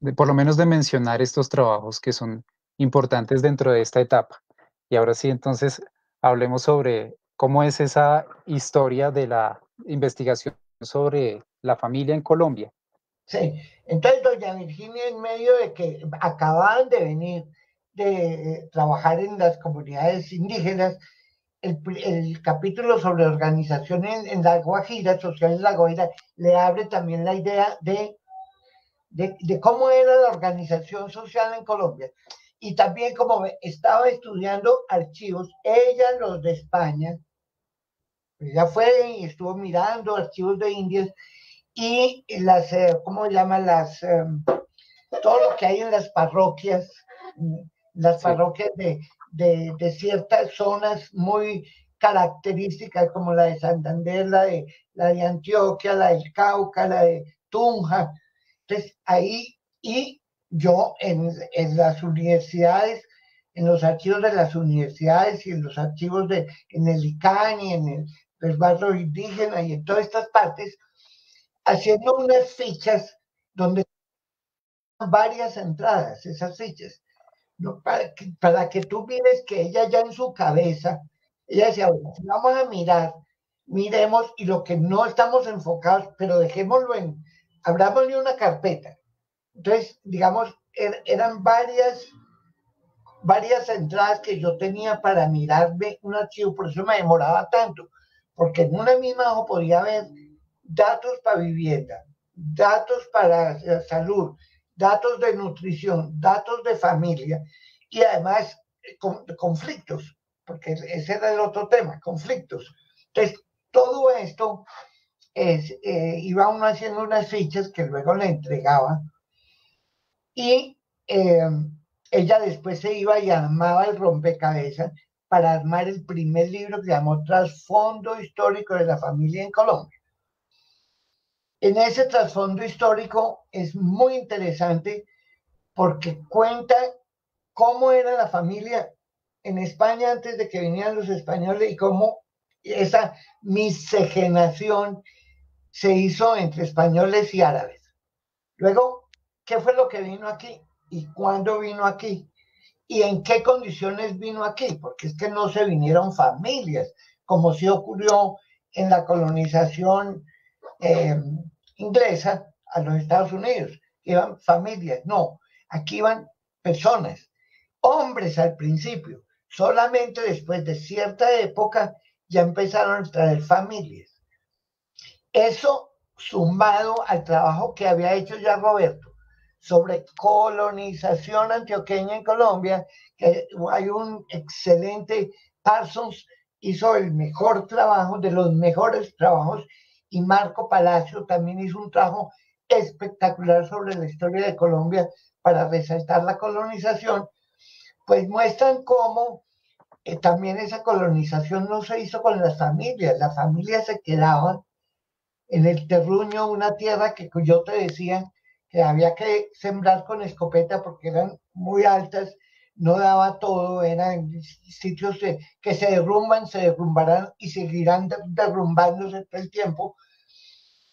de, por lo menos de mencionar estos trabajos que son importantes dentro de esta etapa. Y ahora sí, entonces, hablemos sobre cómo es esa historia de la investigación sobre la familia en Colombia. Sí, entonces doña Virginia en medio de que acababan de venir de trabajar en las comunidades indígenas, el, el capítulo sobre organización en, en, la Guajira, social en la Guajira, le abre también la idea de, de, de, cómo era la organización social en Colombia. Y también como estaba estudiando archivos, ella los de España, ella fue y estuvo mirando archivos de indios y las, eh, ¿cómo llaman las? Um, todo lo que hay en las parroquias las parroquias de, de, de, ciertas zonas muy características como la de Santander, la de, la de Antioquia, la del Cauca, la de Tunja. Entonces ahí, y yo en, las universidades, en los archivos de las universidades y en los archivos de, en el ICANN y en el resguardo indígena y en todas estas partes, haciendo unas fichas donde varias entradas, esas fichas para, que, tú mires que ella ya en su cabeza, ella decía, vamos a mirar, miremos y lo que no estamos enfocados, pero dejémoslo en, abrámosle una carpeta. Entonces, digamos, er, eran varias, varias entradas que yo tenía para mirarme un archivo, por eso me demoraba tanto, porque en una misma hoja podía haber datos para vivienda, datos para salud, datos de nutrición, datos de familia y además eh, conflictos, porque ese era el otro tema, conflictos. Entonces, todo esto es, eh, iba uno haciendo unas fichas que luego le entregaba y em, ella después se iba y armaba el rompecabezas para armar el primer libro que llamó Trasfondo Histórico de la Familia en Colombia. En ese trasfondo histórico es muy interesante porque cuenta cómo era la familia en España antes de que vinieran los españoles y cómo esa miscegenación se hizo entre españoles y árabes. Luego, ¿qué fue lo que vino aquí? ¿Y cuándo vino aquí? ¿Y en qué condiciones vino aquí? Porque es que no se vinieron familias, como sí ocurrió en la colonización eh, inglesa a los Estados Unidos. Iban familias, no, aquí iban personas, hombres al principio. Solamente después de cierta época ya empezaron a traer familias. Eso sumado al trabajo que había hecho ya Roberto sobre colonización antioqueña en Colombia, que hay un excelente, Parsons hizo el mejor trabajo, de los mejores trabajos, y Marco Palacio también hizo un trabajo espectacular sobre la historia de Colombia para resaltar la colonización, pues muestran cómo eh, también esa colonización no se hizo con las familias, las familias se quedaban en el terruño, una tierra que yo te decía que había que sembrar con escopeta porque eran muy altas, no daba todo, eran sitios que se derrumban, se derrumbarán y seguirán derrumbándose todo el tiempo.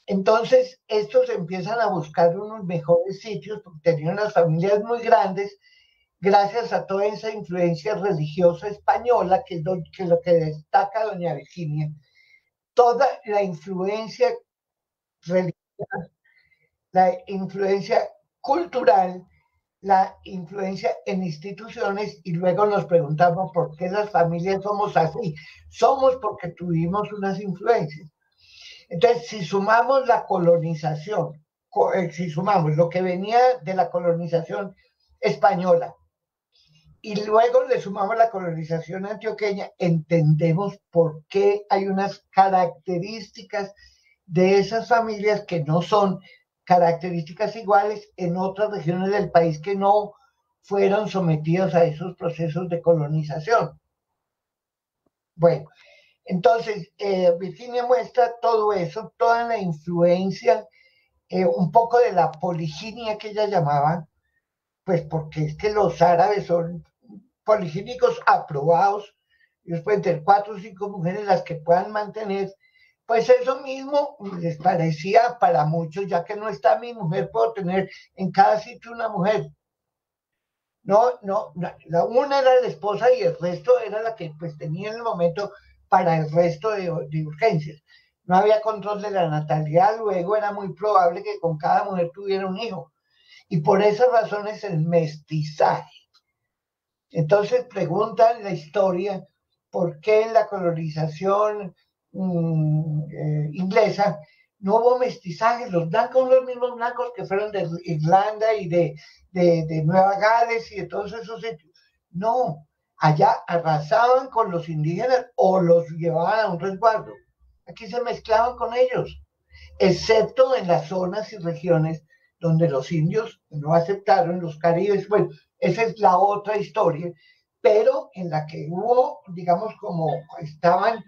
Entonces, estos empiezan a buscar unos mejores sitios porque tenían unas familias muy grandes, gracias a toda esa influencia religiosa española, que es lo que, lo que destaca doña Virginia, toda la influencia religiosa la influencia cultural, la influencia en instituciones y luego nos preguntamos por qué las familias somos así. Somos porque tuvimos unas influencias. Entonces, si sumamos la colonización, eh, si sumamos lo que venía de la colonización española y luego le sumamos la colonización antioqueña, entendemos por qué hay unas características de esas familias que no son características iguales en otras regiones del país que no fueron sometidos a esos procesos de colonización. Bueno, entonces eh, Virginia muestra todo eso, toda la influencia, eh, un poco de la poliginia que ella llamaba, pues porque es que los árabes son poligínicos aprobados, ellos pueden tener cuatro o cinco mujeres las que puedan mantener pues eso mismo les parecía para muchos, ya que no está mi mujer, puedo tener en cada sitio una mujer. No, no, la una era la esposa y el resto era la que pues tenía en el momento para el resto de, de urgencias. No había control de la natalidad, luego era muy probable que con cada mujer tuviera un hijo. Y por esas razones el mestizaje. Entonces preguntan la historia, ¿por qué la colonización Mm, eh, inglesa, no hubo mestizaje, los blancos los mismos blancos que fueron de Irlanda y de, de, Nueva Gales y de todos esos sitios. No, allá arrasaban con los indígenas o los llevaban a un resguardo. Aquí se mezclaban con ellos, excepto en las zonas y regiones donde los indios no aceptaron, los caribes, bueno, esa es la otra historia, pero en la que hubo, digamos, como estaban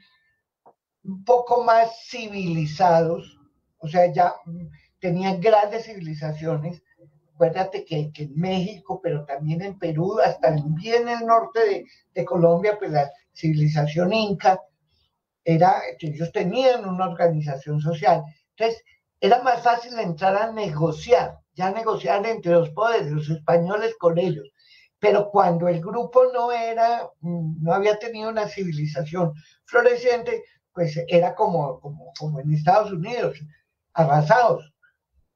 un poco más civilizados, o sea, ya tenían grandes civilizaciones. Acuérdate que, en México, pero también en Perú, hasta bien el norte de, de Colombia, pues la civilización inca, era, ellos tenían una organización social. Entonces, era más fácil entrar a negociar, ya negociar entre los poderes, los españoles con ellos. Pero cuando el grupo no era, no había tenido una civilización floreciente, pues era como, como, en Estados Unidos, arrasados,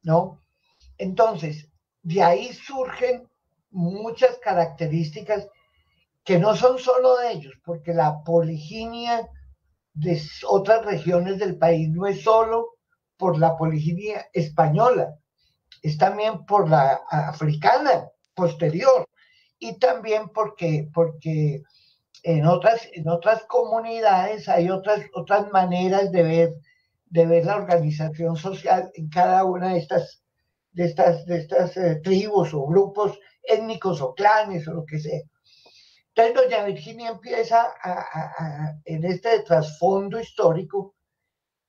¿no? Entonces, de ahí surgen muchas características que no son solo de ellos, porque la poliginia de otras regiones del país no es solo por la poliginia española, es también por la africana posterior y también porque, porque en, otras, en otras comunidades hay otras, otras maneras de ver, de ver la organización social en cada una de estas, de estas, de estas eh, tribus o grupos étnicos o clanes o lo que sea. Entonces, doña Virginia empieza en este trasfondo histórico,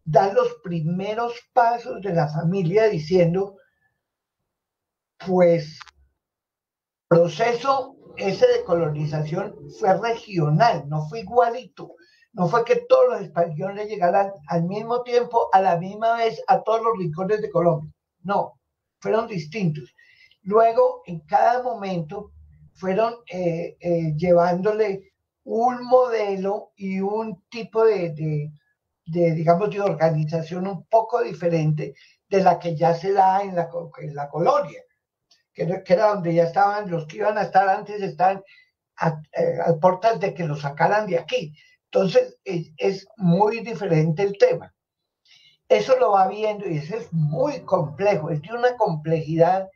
dar los primeros pasos de la familia diciendo, pues, proceso ese de colonización fue regional, no fue igualito. No fue que todos los españoles llegaran al mismo tiempo, a la misma vez, a todos los rincones de Colombia. No, fueron distintos. Luego, en cada momento, fueron eh, eh, llevándole un modelo y un tipo de, digamos, de organización un poco diferente de la que ya se da en la, en la colonia, que, era donde ya estaban los que iban a estar antes, están a, eh, a, de que los sacaran de aquí. Entonces, es, es muy diferente el tema. Eso lo va viendo y eso es muy complejo, es de una complejidad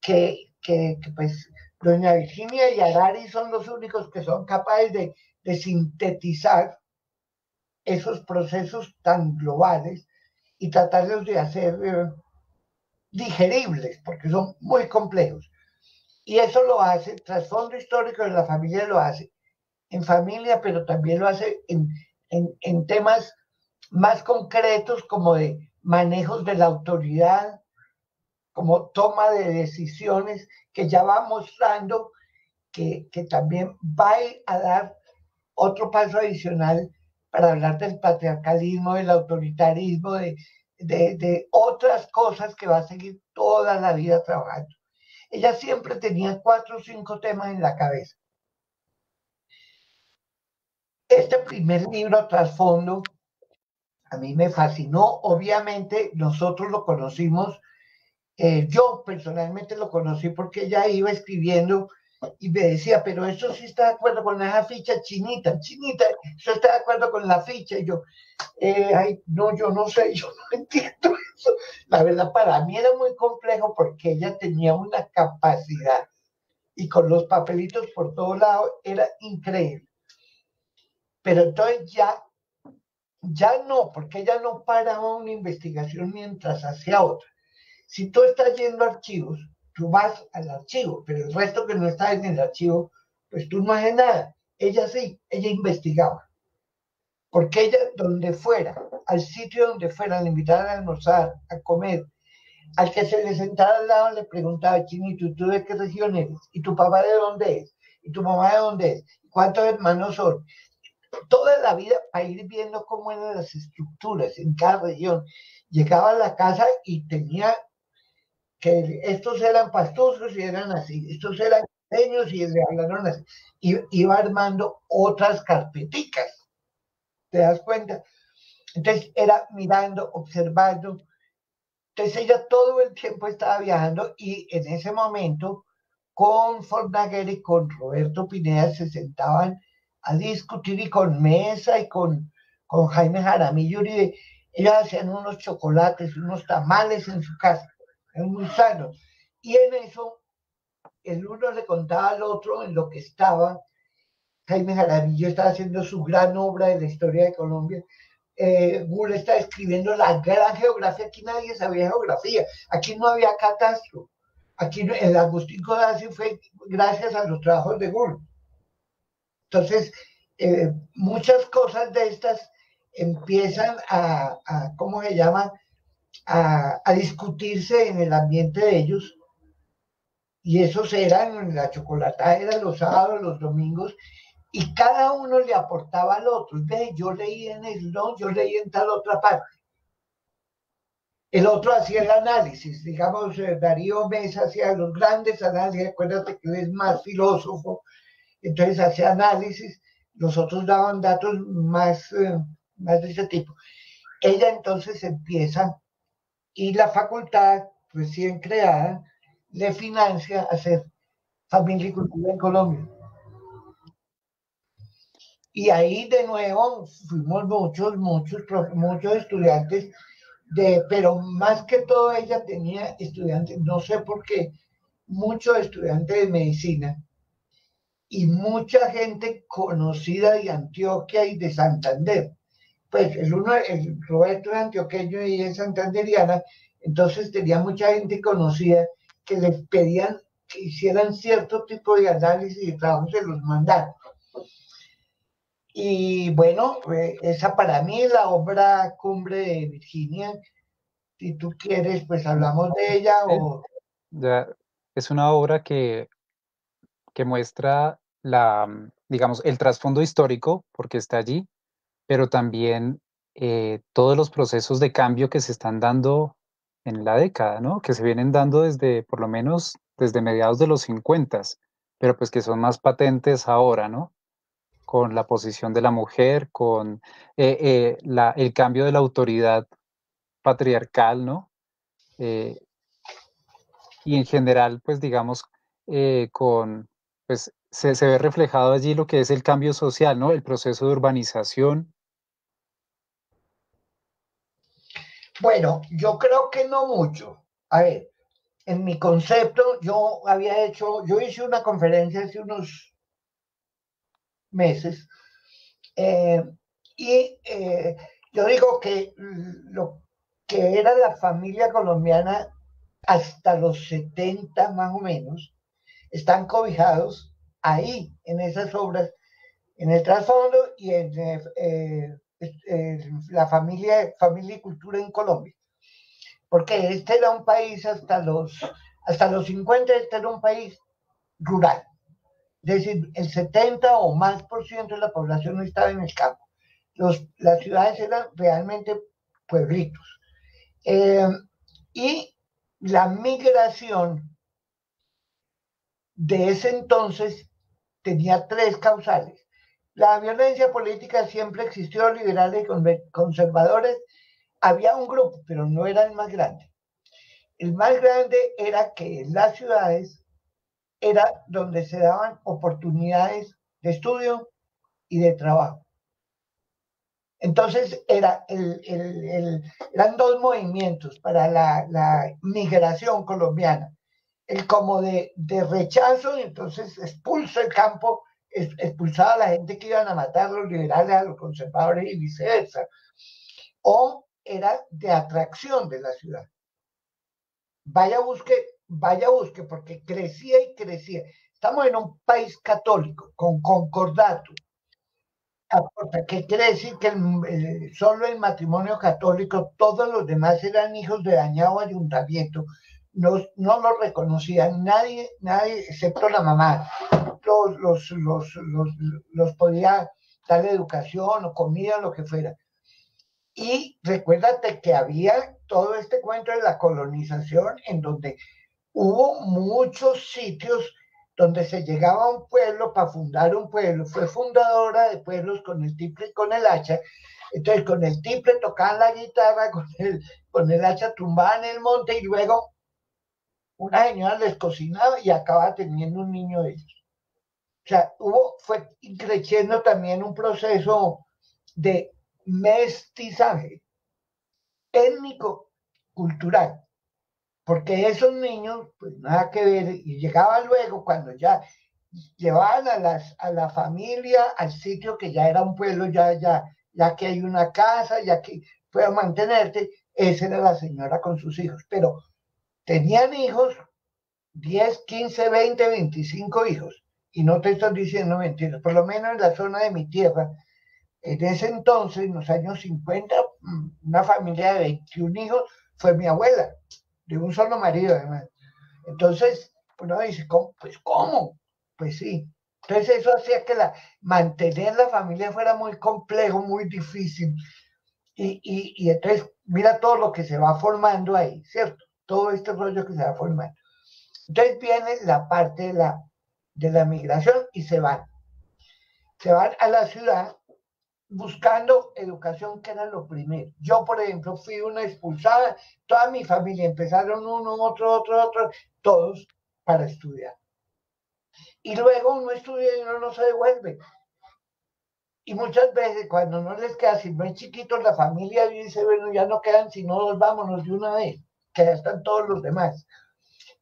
que, que, pues doña Virginia y Arari son los únicos que son capaces de, de sintetizar esos procesos tan globales y tratarlos de hacer eh, digeribles, porque son muy complejos. Y eso lo hace, trasfondo histórico de la familia lo hace en familia, pero también lo hace en, en, temas más concretos como de manejos de la autoridad, como toma de decisiones que ya va mostrando que, también va a dar otro paso adicional para hablar del patriarcalismo, del autoritarismo, de, de, otras cosas que va a seguir toda la vida trabajando. Ella siempre tenía cuatro o cinco temas en la cabeza. Este primer libro, Trasfondo, a mí me fascinó. Obviamente nosotros lo conocimos eh, yo personalmente lo conocí porque ella iba escribiendo y me decía, pero eso sí está de acuerdo con esa ficha chinita, chinita, eso está de acuerdo con la ficha. Y yo, eh, ay, no, yo no sé, yo no entiendo eso. La verdad, para mí era muy complejo porque ella tenía una capacidad y con los papelitos por todo lado era increíble. Pero entonces ya, ya no, porque ella no paraba una investigación mientras hacía otra. Si tú estás yendo a archivos, tú vas al archivo, pero el resto que no está en el archivo, pues tú no haces nada. Ella sí, ella investigaba. Porque ella, donde fuera, al sitio donde fuera, le invitaban a almorzar, a comer, al que se le sentara al lado le preguntaba, Chinito, ¿tú de qué región eres? ¿Y tu papá de dónde es? ¿Y tu mamá de dónde es? ¿Cuántos hermanos son? Toda la vida para ir viendo cómo eran las estructuras en cada región. Llegaba a la casa y tenía que estos eran pastosos y eran así, estos eran pequeños y le hablaron así. Y iba armando otras carpeticas. ¿Te das cuenta? Entonces era mirando, observando. Entonces ella todo el tiempo estaba viajando y en ese momento con Fornaguer y con Roberto Pineda se sentaban a discutir y con Mesa y con, con Jaime Jaramillo y ellos hacían unos chocolates, unos tamales en su casa es muy sano. Y en eso, el uno le contaba al otro en lo que estaba. Jaime Jaramillo estaba haciendo su gran obra de la historia de Colombia. Eh, está escribiendo la gran geografía. Aquí nadie sabía geografía. Aquí no había catastro. Aquí el Agustín Codazzi fue gracias a los trabajos de Bull. Entonces, eh, muchas cosas de estas empiezan a, a ¿cómo se llama? A, discutirse en el ambiente de ellos. Y esos eran la chocolatada, los sábados, los domingos, y cada uno le aportaba al otro. Ve, yo leí en el no, yo leí en tal otra parte. El otro hacía el análisis, digamos, eh, Darío Mesa hacía los grandes análisis, acuérdate que él es más filósofo, entonces hacía análisis, los otros daban datos más, eh, más de ese tipo. Ella entonces empieza y la facultad recién creada le financia hacer familia y cultura en Colombia. Y ahí de nuevo fuimos muchos, muchos, muchos estudiantes de, pero más que todo ella tenía estudiantes, no sé por qué, muchos estudiantes de medicina y mucha gente conocida de Antioquia y de Santander. Pues el uno, el Roberto es antioqueño y es santanderiana, entonces tenía mucha gente conocida que les pedían que hicieran cierto tipo de análisis y trabajo, se los mandaron. Y bueno, eh, esa para mí es la obra cumbre de Virginia. Si tú quieres, pues hablamos de ella o... Es una obra que, que muestra la, digamos, el trasfondo histórico, porque está allí, pero también eh, todos los procesos de cambio que se están dando en la década, ¿no? Que se vienen dando desde, por lo menos, desde mediados de los 50, pero pues que son más patentes ahora, ¿no? Con la posición de la mujer, con eh, eh, la, el cambio de la autoridad patriarcal, ¿no? Y en general, pues digamos, con, pues se, se ve reflejado allí lo que es el cambio social, ¿no? El proceso de urbanización, Bueno, yo creo que no mucho. A ver, en mi concepto, yo había hecho, yo hice una conferencia hace unos meses eh, y eh, yo digo que lo que era la familia colombiana hasta los 70 más o menos, están cobijados ahí, en esas obras, en el trasfondo y en eh, la familia, familia y cultura en Colombia. Porque este era un país hasta los, hasta los 50, este era un país rural. Es decir, el 70 o más por ciento de la población no estaba en el campo. Los, las ciudades eran realmente pueblitos. Eh, y la migración de ese entonces tenía tres causales. La violencia política siempre existió, liberales y conservadores. Había un grupo, pero no era el más grande. El más grande era que en las ciudades era donde se daban oportunidades de estudio y de trabajo. Entonces era el, eran dos movimientos para la, migración colombiana. El como de, de rechazo, entonces expulso el campo expulsaba a la gente que iban a matar los liberales, a los conservadores y viceversa. O era de atracción de la ciudad. Vaya busque, vaya busque, porque crecía y crecía. Estamos en un país católico, con concordato. ¿Qué quiere decir? Que solo el matrimonio católico, todos los demás eran hijos de dañado ayuntamiento. No, no lo reconocían nadie, nadie, excepto la mamá los, los, los, podía dar educación o comida, lo que fuera. Y recuérdate que había todo este cuento de la colonización en donde hubo muchos sitios donde se llegaba a un pueblo para fundar un pueblo. Fue fundadora de pueblos con el tiple y con el hacha. Entonces con el tiple tocaban la guitarra, con el, con el hacha tumbaban el monte y luego una señora les cocinaba y acababa teniendo un niño de ellos. O sea, hubo, fue creciendo también un proceso de mestizaje étnico, cultural, porque esos niños, pues nada que ver, y llegaban luego cuando ya llevaban a, las, a la familia al sitio que ya era un pueblo, ya, ya, ya que hay una casa, ya que puedo mantenerte, esa era la señora con sus hijos, pero tenían hijos, 10, 15, 20, 25 hijos, y no te estoy diciendo mentiras, por lo menos en la zona de mi tierra, en ese entonces, en los años 50, mm, una familia de 21 hijos fue mi abuela, de un solo marido además. Entonces, uno dice, pues ¿cómo? Pues sí. Entonces eso hacía que la, mantener la familia fuera muy complejo, muy difícil. Y, y, y entonces, mira todo lo que se va formando ahí, ¿cierto? Todo este rollo que se va formando. Entonces viene la parte de la de la migración y se van. Se van a la ciudad buscando educación, que era lo primero. Yo, por ejemplo, fui una expulsada, toda mi familia empezaron uno, otro, otro, otro, todos para estudiar. Y luego uno estudia y uno no se devuelve. Y muchas veces cuando no les queda, si no es la familia dice, bueno, ya no quedan, si no nos vámonos de una vez, que ya están todos los demás.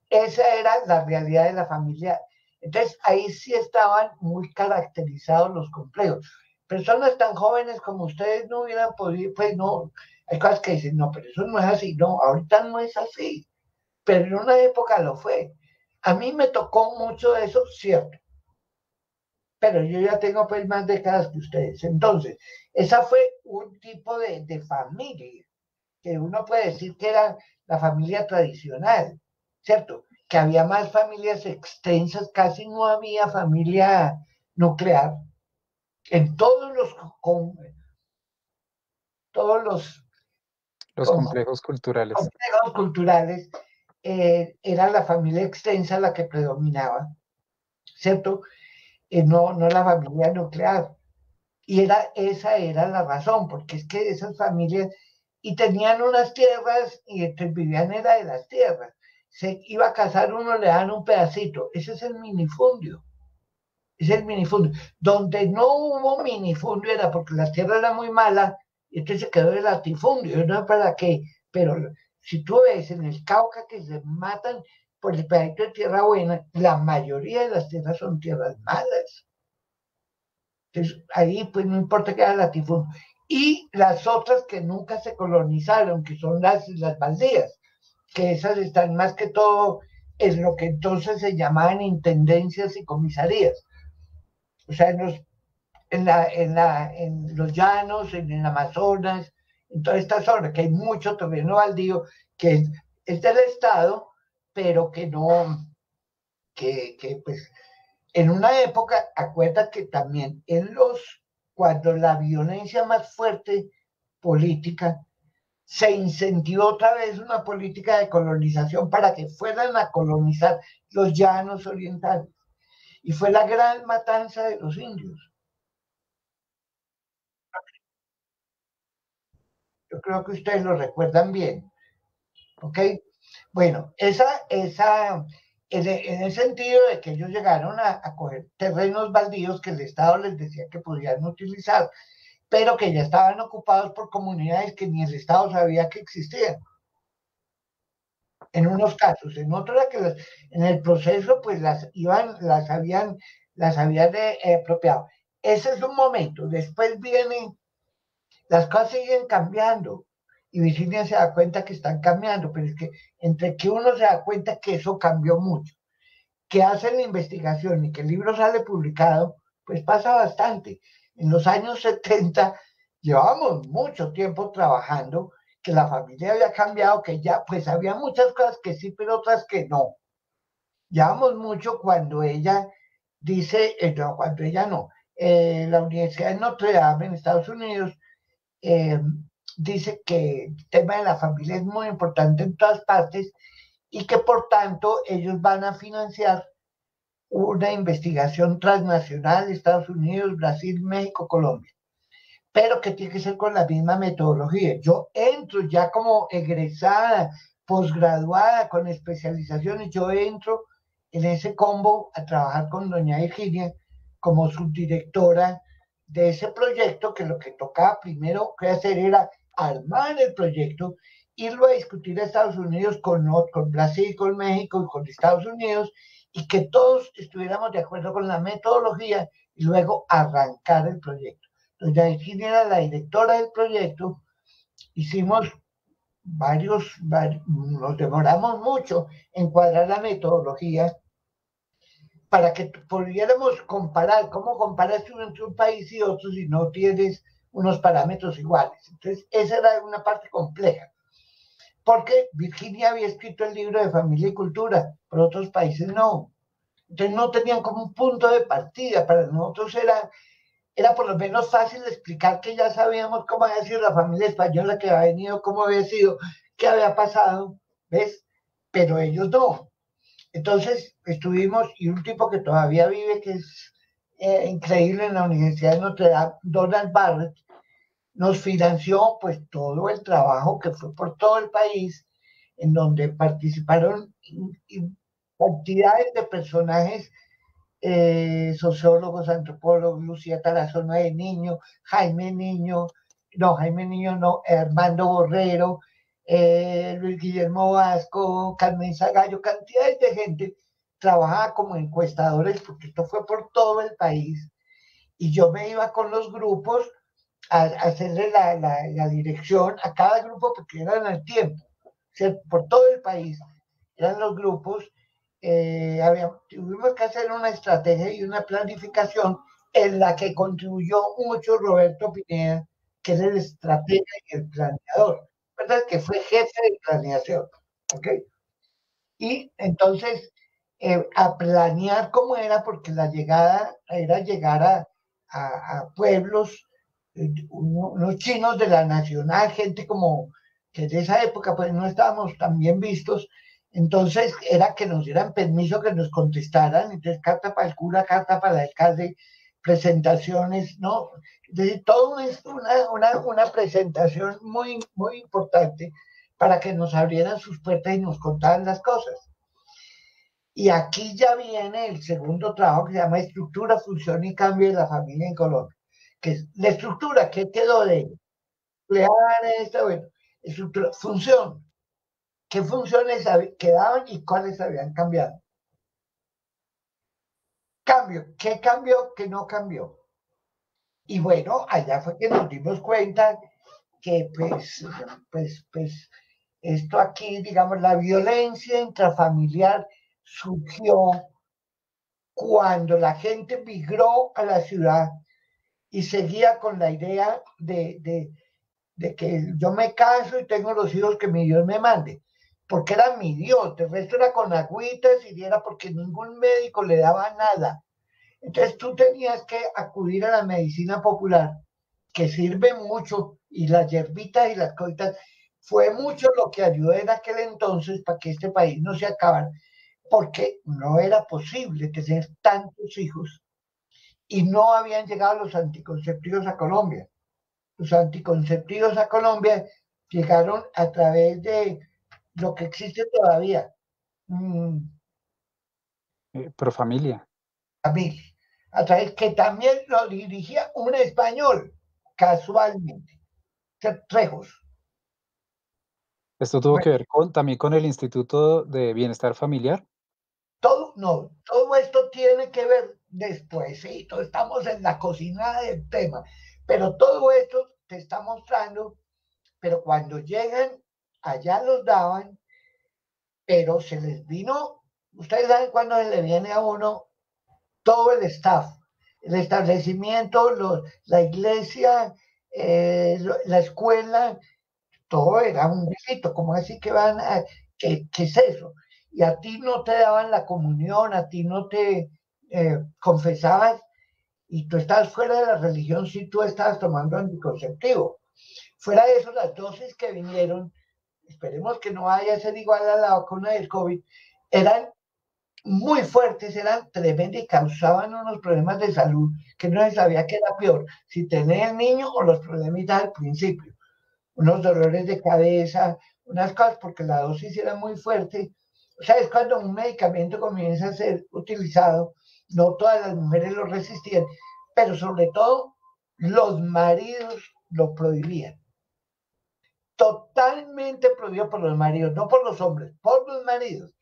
Esa era la realidad de la familia. Entonces ahí sí estaban muy caracterizados los complejos. Personas tan jóvenes como ustedes no hubieran podido, pues no, hay cosas que dicen, no, pero eso no es así, no, ahorita no es así, pero en una época lo fue. A mí me tocó mucho eso, cierto, pero yo ya tengo pues más décadas que ustedes. Entonces, esa fue un tipo de, de familia, que uno puede decir que era la familia tradicional, ¿cierto? Que había más familias extensas, casi no había familia nuclear. En todos los, con, todos los, los complejos culturales. Complejos culturales eh, era la familia extensa la que predominaba, ¿cierto? Eh, no, no la familia nuclear. Y era, esa era la razón, porque es que esas familias, y tenían unas tierras, y entonces vivían era de las tierras. Se iba a casar uno, le dan un pedacito. Ese es el minifundio. Es el minifundio. Donde no hubo minifundio era porque la tierra era muy mala, y entonces se quedó el latifundio. No para qué, pero si tú ves en el Cauca que se matan por el pedacito de tierra buena, la mayoría de las tierras son tierras malas. Entonces, ahí pues no importa que haya latifundio. Y las otras que nunca se colonizaron, que son las, las baldías, que esas están más que todo en lo que entonces se llamaban intendencias y comisarías. O sea, en los, en la, en la, en los llanos, en el Amazonas, en toda esta zona, que hay mucho terreno baldío que es, del Estado, pero que no, que, que pues en una época, acuérdate que también en los, cuando la violencia más fuerte política, se incentivó otra vez una política de colonización para que fueran a colonizar los llanos orientales. Y fue la gran matanza de los indios. Yo creo que ustedes lo recuerdan bien. ¿Ok? Bueno, esa, esa, en, el sentido de que ellos llegaron a, coger terrenos baldíos que el Estado les decía que podían utilizar, pero que ya estaban ocupados por comunidades que ni el Estado sabía que existían. En unos casos, en otros que en el proceso pues las iban, las habían, las habían eh, apropiado. Ese es un momento. Después viene las cosas siguen cambiando y Virginia se da cuenta que están cambiando, pero es que entre que uno se da cuenta que eso cambió mucho, que hacen la investigación y que el libro sale publicado, pues pasa bastante. En los años 70 llevamos mucho tiempo trabajando, que la familia había cambiado, que ya, pues había muchas cosas que sí, pero otras que no. Llevamos mucho cuando ella dice, eh, no, cuando ella no, eh, la Universidad de Notre Dame en Estados Unidos eh, dice que el tema de la familia es muy importante en todas partes y que por tanto ellos van a financiar una investigación transnacional Estados Unidos, Brasil, México, Colombia, pero que tiene que ser con la misma metodología. Yo entro ya como egresada, posgraduada, con especializaciones, yo entro en ese combo a trabajar con doña Virginia como subdirectora de ese proyecto que lo que tocaba primero que hacer era armar el proyecto, irlo a discutir a Estados Unidos con, con Brasil, con México y con Estados Unidos y que todos estuviéramos de acuerdo con la metodología y luego arrancar el proyecto. Doña Virginia era la directora del proyecto, hicimos varios, varios, nos demoramos mucho en cuadrar la metodología para que pudiéramos comparar, cómo comparas entre un país y otro si no tienes unos parámetros iguales. Entonces, esa era una parte compleja. Porque Virginia había escrito el libro de familia y cultura, pero otros países no. Entonces no tenían como un punto de partida. Para nosotros era, era por lo menos fácil explicar que ya sabíamos cómo había sido la familia española que había venido, cómo había sido, qué había pasado, ¿ves? Pero ellos no. Entonces estuvimos, y un tipo que todavía vive, que es eh, increíble en la Universidad de Notre Dame, Donald Barrett, nos financió pues todo el trabajo que fue por todo el país, en donde participaron cantidades de personajes eh, sociólogos, antropólogos, Lucía Tarazona de Niño, Jaime Niño, no, Jaime Niño no, Armando Borrero, eh, Luis Guillermo Vasco, Carmen Zagallo, cantidades de gente trabajaba como encuestadores, porque esto fue por todo el país, y yo me iba con los grupos a, hacerle la, la, dirección a cada grupo, porque eran al tiempo, por todo el país, eran los grupos, eh, tuvimos que hacer una estrategia y una planificación en la que contribuyó mucho Roberto Pineda, que es el estratega y el planeador, ¿verdad? Que fue jefe de planeación, ¿ok? Y entonces, eh, a planear cómo era, porque la llegada era llegar a, a, pueblos, eh, unos chinos de la nacional, gente como que de esa época pues no estábamos tan bien vistos, entonces era que nos dieran permiso que nos contestaran, entonces carta para el cura, carta para el alcalde, presentaciones, ¿no? Es decir, todo una, una, una presentación muy, muy importante para que nos abrieran sus puertas y nos contaran las cosas. Y aquí ya viene el segundo trabajo que se llama Estructura, Función y Cambio de la Familia en Colombia. Que es la estructura, ¿qué quedó de ella? Esta, bueno, estructura, función, qué funciones quedaban y cuáles habían cambiado. Cambio, ¿qué cambió, qué no cambió? Y bueno, allá fue que nos dimos cuenta que pues, pues, pues, esto aquí, digamos, la violencia intrafamiliar surgió cuando la gente migró a la ciudad y seguía con la idea de, de, de que yo me caso y tengo los hijos que mi Dios me mande porque era mi Dios, el resto era con agüitas y era porque ningún médico le daba nada. Entonces tú tenías que acudir a la medicina popular, que sirve mucho, y las hierbitas y las coitas, fue mucho lo que ayudó en aquel entonces para que este país no se acabara, porque no era posible tener tantos hijos y no habían llegado los anticonceptivos a Colombia. Los anticonceptivos a Colombia llegaron a través de lo que existe todavía. Mm. Eh, pro familia. Familia. A través que también lo dirigía un español, casualmente. Trejos. ¿Esto tuvo que ver con, también con el Instituto de Bienestar Familiar? Todo, no, todo esto tiene que ver después, sí, estamos en la cocinada del tema, pero todo esto te está mostrando, pero cuando llegan allá los daban, pero se les vino, ustedes saben cuando se le viene a uno todo el staff, el establecimiento, la iglesia, eh, la escuela, todo era un delito, como así que van a, ¿qué, es eso? Y a ti no te daban la comunión, a ti no te eh, confesabas y tú estabas fuera de la religión si tú estabas tomando anticonceptivo. Fuera de eso, las dosis que vinieron esperemos que no vaya a ser igual a la vacuna del COVID, eran muy fuertes, eran tremendas y causaban unos problemas de salud que no se sabía que era peor, si tenía el niño o los problemitas al principio, unos dolores de cabeza, unas cosas, porque la dosis era muy fuerte. O cuando un medicamento comienza a ser utilizado, no todas las mujeres lo resistían, pero sobre todo los maridos lo prohibían totalmente prohibido por los maridos, no por los hombres, por los maridos.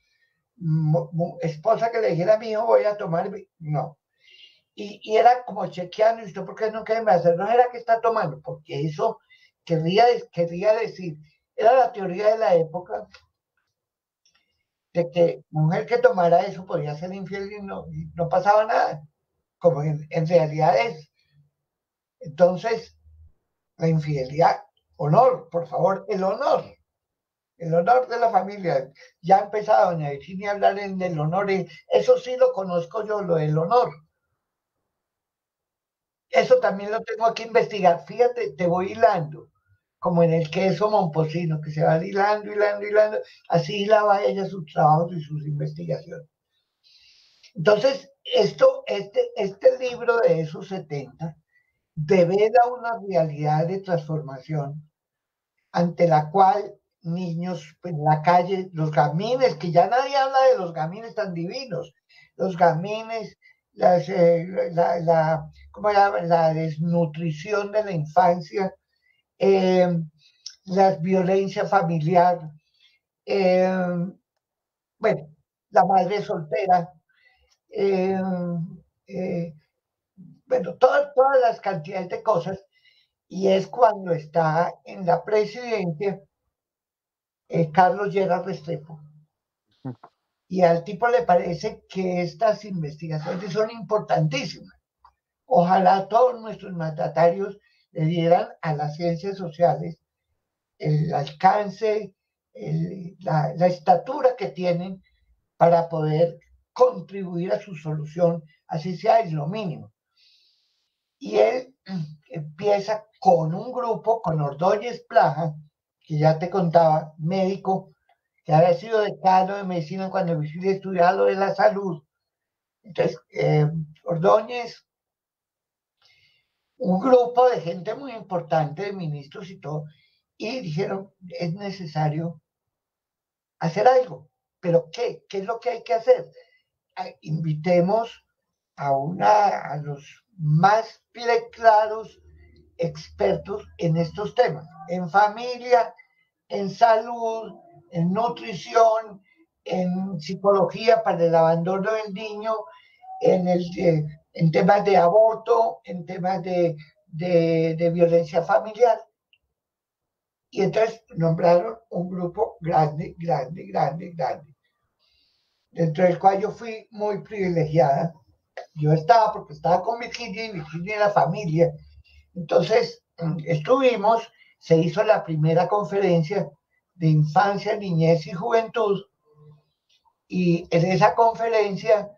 esposa que le dijera mi hijo, voy a tomar, no. Y, era como chequeando, ¿y usted por qué no quiere hacer? No era que está tomando, porque eso quería, quería decir, era la teoría de la época de que mujer que tomara eso podía ser infiel y no, no pasaba nada, como en, en realidad es. Entonces, la infidelidad honor, por favor, el honor, el honor de la familia. Ya ha empezado doña Virginia a hablar del honor, eso sí lo conozco yo, lo del honor. Eso también lo tengo que investigar. Fíjate, te voy hilando, como en el queso momposino, que se va hilando, hilando, hilando. Así hilaba ella sus trabajos y sus investigaciones. Entonces, esto, este, este libro de esos 70 devela una realidad de transformación ante la cual niños en la calle, los gamines, que ya nadie habla de los gamines tan divinos, los gamines, eh, la, la, la, desnutrición de la infancia, em, la violencia familiar, em, bueno, la madre soltera, em, eh, bueno, todas, todas las cantidades de cosas, y es cuando está en la presidencia eh, Carlos Gerard Restrepo. Y al tipo le parece que estas investigaciones son importantísimas. Ojalá todos nuestros mandatarios le dieran a las ciencias sociales el alcance, la, la estatura que tienen para poder contribuir a su solución, así sea es lo mínimo. Y él empieza con un grupo, con Ordóñez Plaja, que ya te contaba, médico, que había sido decano de medicina cuando había estudiado de la salud. Entonces, eh, Ordóñez, un grupo de gente muy importante, de ministros y todo, y dijeron, es necesario hacer algo. ¿Pero qué? ¿Qué es lo que hay que hacer? Invitemos a, una, a los más claros expertos en estos temas, en familia, en salud, en nutrición, en psicología para el abandono del niño, en, el, eh, en temas de aborto, en temas de, violencia familiar. Y entonces nombraron un grupo grande, grande, grande, grande, dentro del cual yo fui muy privilegiada. Yo estaba porque estaba con Virginia y Virginia era familia. Entonces, estuvimos, se hizo la primera conferencia de infancia, niñez y juventud. Y en esa conferencia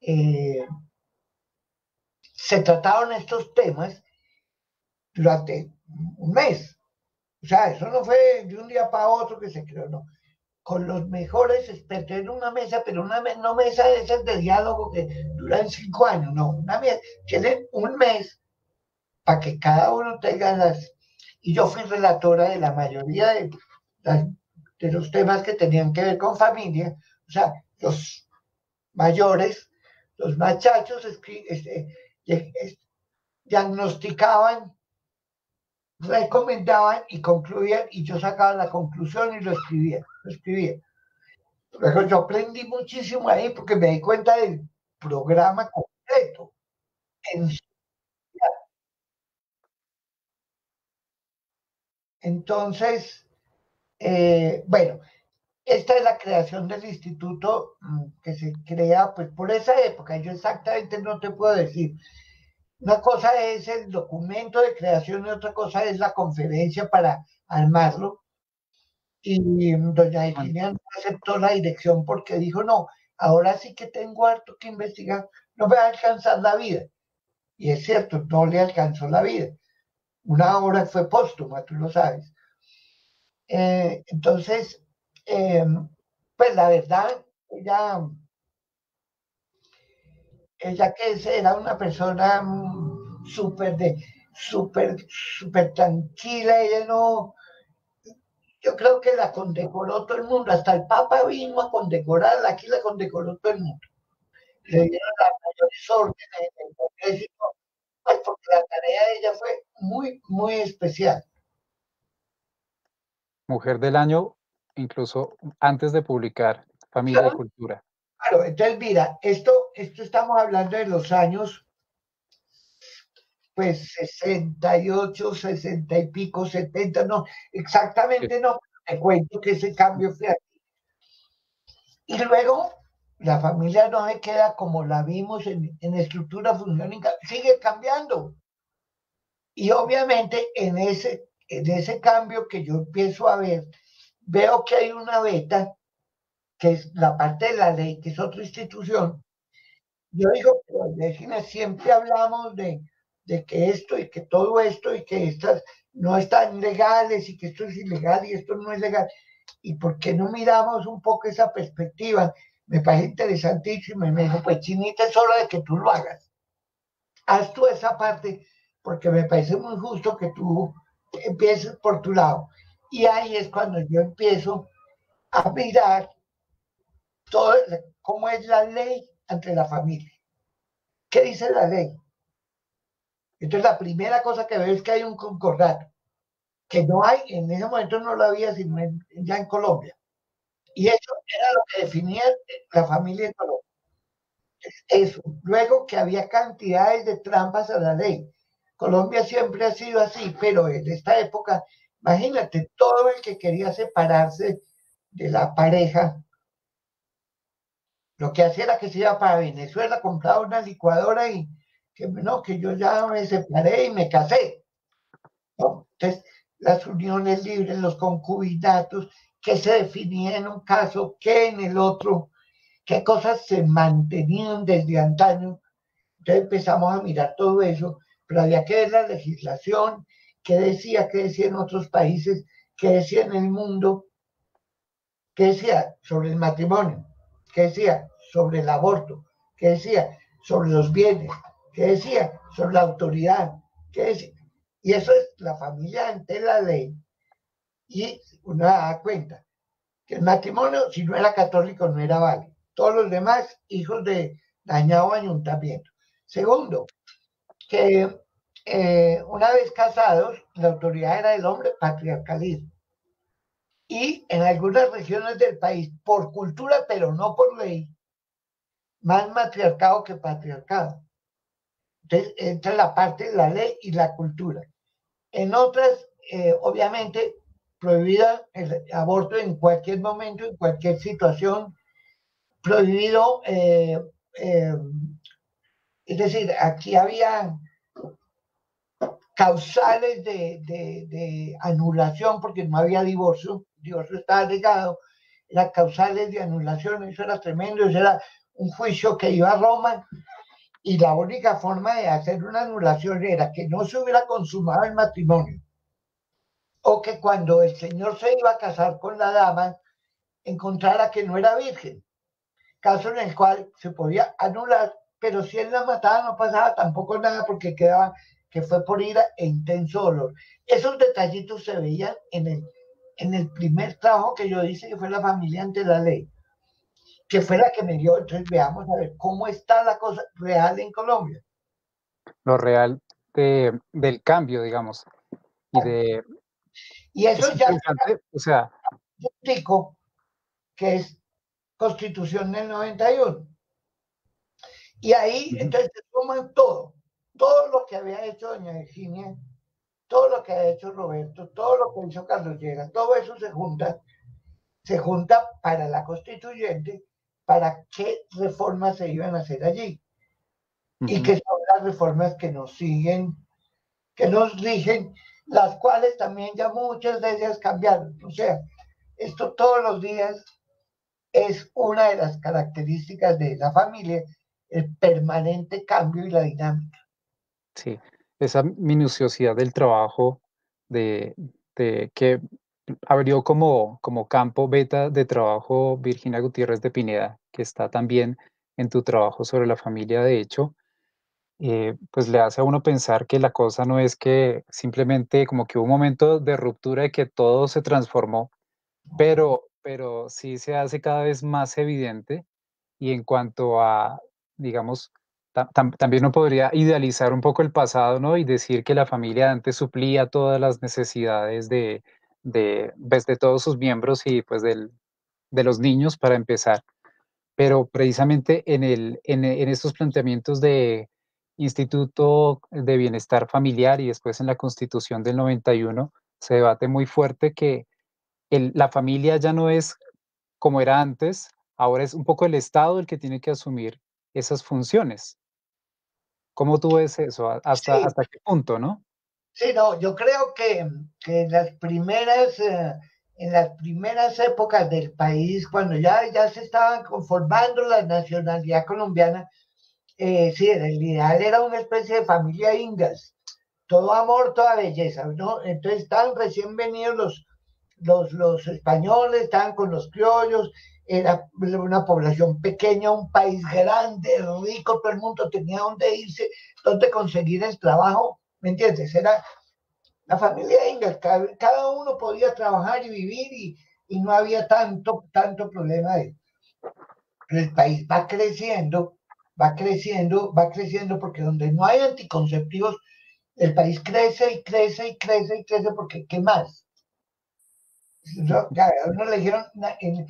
eh, se trataron estos temas durante un mes. O sea, eso no fue de un día para otro que se creó, no. Con los mejores expertos en una mesa, pero una no mesa de esas de diálogo que duran cinco años, no, una mesa, tienen un mes para que cada uno tenga las... Y yo fui relatora de la mayoría de, de los temas que tenían que ver con familia, o sea, los mayores, los machachos este, diagnosticaban, recomendaban y concluían, y yo sacaba la conclusión y lo escribía, lo escribía. Luego yo aprendí muchísimo ahí porque me di cuenta del programa completo. Entonces, eh, bueno, esta es la creación del instituto mm, que se crea pues por esa época. Yo exactamente no te puedo decir. Una cosa es el documento de creación y otra cosa es la conferencia para armarlo. Y doña Virginia aceptó la dirección porque dijo, no, ahora sí que tengo harto que investigar, no me va a alcanzar la vida. Y es cierto, no le alcanzó la vida. Una obra fue póstuma, tú lo sabes. Eh, entonces, eh, pues la verdad, ella, ella que era una persona súper de, súper, súper tranquila, ella no, yo creo que la condecoró todo el mundo, hasta el Papa vino a condecorarla, aquí la condecoró todo el mundo. Le dieron las mayores órdenes en el Congreso, pues porque la tarea de ella fue muy, muy especial. Mujer del Año, incluso antes de publicar Familia y Cultura. Claro, entonces mira, esto, esto estamos hablando de los años pues 68, 60 y pico, 70, no, exactamente no, te cuento que ese cambio fue aquí. Y luego la familia no se queda como la vimos en, en estructura funcional, sigue cambiando. Y obviamente en ese en ese cambio que yo empiezo a ver, veo que hay una beta, que es la parte de la ley, que es otra institución. Yo digo, pero siempre hablamos de, de que esto y que todo esto y que estas no están legales y que esto es ilegal y esto no es legal. ¿Y por qué no miramos un poco esa perspectiva? Me parece interesantísimo y me dijo, pues Chinita, es hora de que tú lo hagas. Haz tú esa parte porque me parece muy justo que tú empieces por tu lado. Y ahí es cuando yo empiezo a mirar todo, cómo es la ley ante la familia. ¿qué dice la ley? Entonces la primera cosa que ves es que hay un concordato, que no hay, en ese momento no lo había ya en Colombia. Y eso era lo que definía la familia en Colombia. Eso. Luego que había cantidades de trampas a la ley. Colombia siempre ha sido así, pero en esta época, imagínate, todo el que quería separarse de la pareja, lo que hacía era que se iba para Venezuela, compraba una licuadora y que no, que yo ya me separé y me casé. Entonces, las uniones libres, los concubinatos, que se definía en un caso, que en el otro, qué cosas se mantenían desde antaño. Entonces empezamos a mirar todo eso, pero había que ver la legislación, qué decía, qué decía en otros países, qué decía en el mundo, qué decía sobre el matrimonio, qué decía sobre el aborto, qué decía sobre los bienes, qué decía sobre la autoridad, qué decía. Y eso es la familia ante la ley. Y uno da cuenta que el matrimonio, si no era católico, no era válido. Todos los demás, hijos de dañado ayuntamiento. Segundo, que eh, una vez casados, la autoridad era del hombre patriarcalismo. Y en algunas regiones del país, por cultura, pero no por ley, más matriarcado que patriarcado. Entonces entra la parte de la ley y la cultura. En otras, eh, obviamente, prohibida el aborto en cualquier momento, en cualquier situación, prohibido, eh, eh, es decir, aquí había causales de, anulación porque no había divorcio, divorcio estaba legado, las causales de anulación, eso era tremendo, eso era un juicio que iba a Roma y la única forma de hacer una anulación era que no se hubiera consumado el matrimonio o que cuando el señor se iba a casar con la dama encontrara que no era virgen, caso en el cual se podía anular, pero si él la mataba no pasaba tampoco nada porque quedaba que fue por ira e intenso dolor. Esos detallitos se veían en el, en el primer trabajo que yo hice, que fue la familia ante la ley, que fue la que me dio. Entonces veamos a ver cómo está la cosa real en Colombia. Lo real del cambio, digamos, y de, y eso ya o sea, digo que es Constitución del 91. Y ahí entonces se toman todo, todo lo que había hecho doña Virginia, todo lo que ha hecho Roberto, todo lo que hizo Carlos Lleras, todo eso se junta, se junta para la constituyente, para qué reformas se iban a hacer allí. Y que son las reformas que nos siguen, que nos rigen las cuales también ya muchas de ellas cambiaron. O sea, esto todos los días es una de las características de la familia, el permanente cambio y la dinámica. Sí, esa minuciosidad del trabajo de, que abrió como, como campo beta de trabajo Virginia Gutiérrez de Pineda, que está también en tu trabajo sobre la familia, de hecho, eh, pues le hace a uno pensar que la cosa no es que simplemente como que hubo un momento de ruptura de que todo se transformó, pero, pero sí se hace cada vez más evidente y en cuanto a, digamos, también uno podría idealizar un poco el pasado, ¿no? Y decir que la familia antes suplía todas las necesidades de, de, pues, de todos sus miembros y pues del, de los niños para empezar. Pero precisamente en, el, en, en estos planteamientos de Instituto de Bienestar Familiar y después en la Constitución del 91 se debate muy fuerte que la familia ya no es como era antes, ahora es un poco el Estado el que tiene que asumir esas funciones. ¿Cómo tú ves eso? ¿Hasta, hasta qué punto, no? Sí, no, yo creo que, que en las primeras, eh, en las primeras épocas del país, cuando ya, ya se estaban conformando la nacionalidad colombiana, eh, sí, el ideal era una especie de familia ingas, todo amor, toda belleza, ¿no? Entonces estaban recién venidos los, los, los españoles, estaban con los criollos, era una población pequeña, un país grande, rico, todo el mundo tenía dónde irse, dónde conseguir el trabajo, ¿me entiendes? Era la familia Ingas, cada, uno podía trabajar y vivir y, y, no había tanto, tanto problema de El país va creciendo va creciendo, va creciendo porque donde no hay anticonceptivos, el país crece y crece y crece y crece porque ¿qué más? Uno le dijeron, en,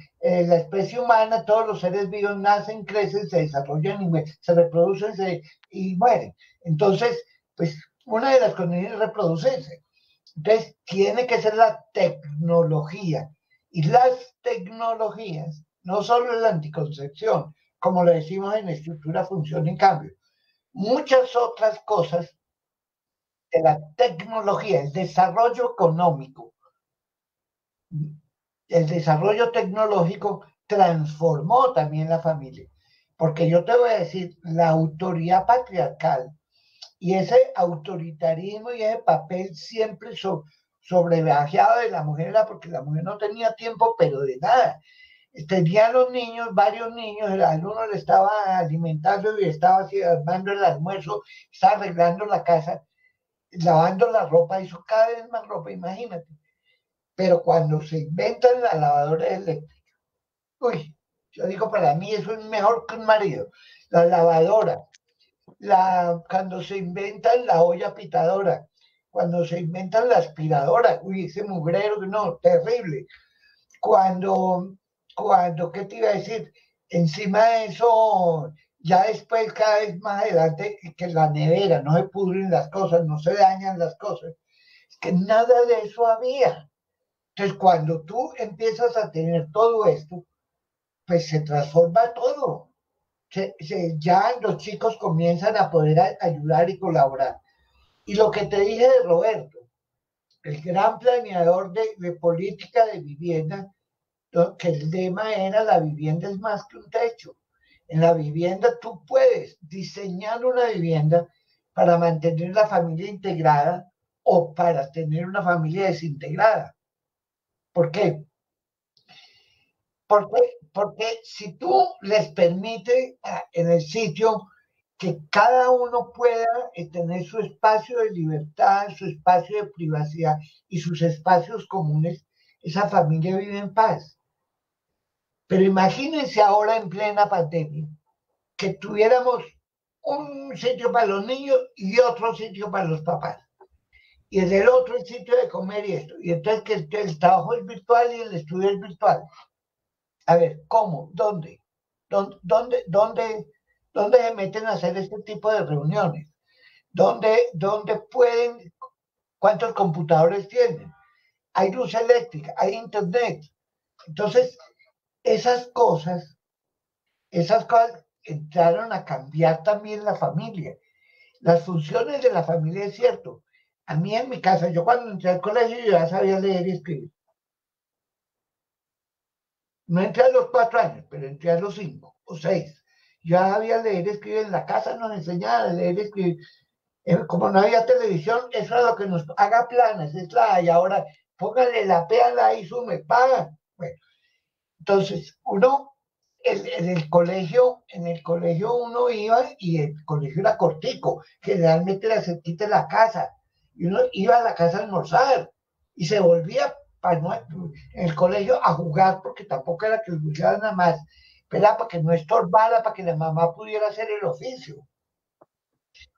la especie humana, todos los seres vivos nacen, crecen, se desarrollan y se reproducen y mueren. Entonces, pues una de las condiciones es reproducirse. Entonces, tiene que ser la tecnología. Y las tecnologías, no solo la anticoncepción, como le decimos en estructura, función y cambio, muchas otras cosas de la tecnología, el desarrollo económico, el desarrollo tecnológico transformó también la familia. Porque yo te voy a decir, la autoridad patriarcal y ese autoritarismo y ese papel siempre so, de la mujer era porque la mujer no tenía tiempo, pero de nada. Tenía los niños, varios niños, el alumno le estaba alimentando y estaba armando el almuerzo, estaba arreglando la casa, lavando la ropa, hizo cada vez más ropa, imagínate. Pero cuando se inventan la lavadora eléctrica, uy, yo digo, para mí eso es mejor que un marido. La lavadora, la, cuando se inventan la olla pitadora, cuando se inventan la aspiradora, uy, ese mugrero, no, terrible. Cuando, cuando, ¿qué te iba a decir? Encima de eso, ya después, cada vez más adelante, que la nevera, no se pudren las cosas, no se dañan las cosas. Es que nada de eso había. Entonces, cuando tú empiezas a tener todo esto, pues se transforma todo. ya los chicos comienzan a poder ayudar y colaborar. Y lo que te dije de Roberto, el gran planeador de, política de vivienda, que el lema era la vivienda es más que un techo. En la vivienda tú puedes diseñar una vivienda para mantener la familia integrada o para tener una familia desintegrada. ¿Por qué? Porque, porque si tú les permites ah, en el sitio que cada uno pueda eh, tener su espacio de libertad, su espacio de privacidad y sus espacios comunes, esa familia vive en paz. Pero imagínense ahora en plena pandemia que tuviéramos un sitio para los niños y otro sitio para los papás y en el otro el sitio de comer y esto. Y entonces que el, trabajo es virtual y el estudio es virtual. A ver, ¿cómo? ¿Dónde? ¿Dónde, dónde, dónde, dónde se meten a hacer este tipo de reuniones? ¿Dónde, dónde pueden? ¿Cuántos computadores tienen? Hay luz eléctrica, hay internet. Entonces, esas cosas, esas cosas entraron a cambiar también la familia. Las funciones de la familia es cierto, a mí en mi casa, yo cuando entré al colegio yo ya sabía leer y escribir. No entré a los cuatro años, pero entré a los cinco o seis. Yo ya sabía leer y escribir. En la casa nos enseñaban a leer y escribir. Eh, como no había televisión, eso es lo que nos haga planes, es la y ahora póngale la peala y sume, paga. Bueno, entonces uno en, el colegio, en el colegio uno iba y el colegio era cortico, generalmente era cerquita de la casa y uno iba a la casa a almorzar y se volvía para en el colegio a jugar porque tampoco era que jugara nada más, pero para que no estorbara, para que la mamá pudiera hacer el oficio.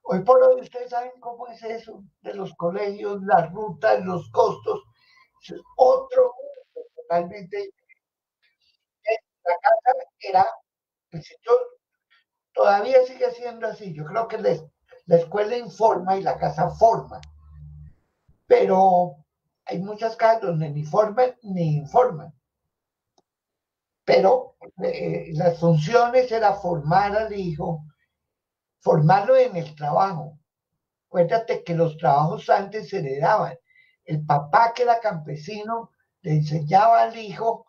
Hoy por hoy ustedes saben cómo es eso de los colegios, las rutas, los costos. Es otro mundo totalmente La casa era, el todavía sigue siendo así. Yo creo que la escuela informa y la casa forma pero hay muchas casas donde ni forman ni informan. Pero eh, las funciones era formar al hijo, formarlo en el trabajo. Cuéntate que los trabajos antes se le daban. El papá que era campesino le enseñaba al hijo,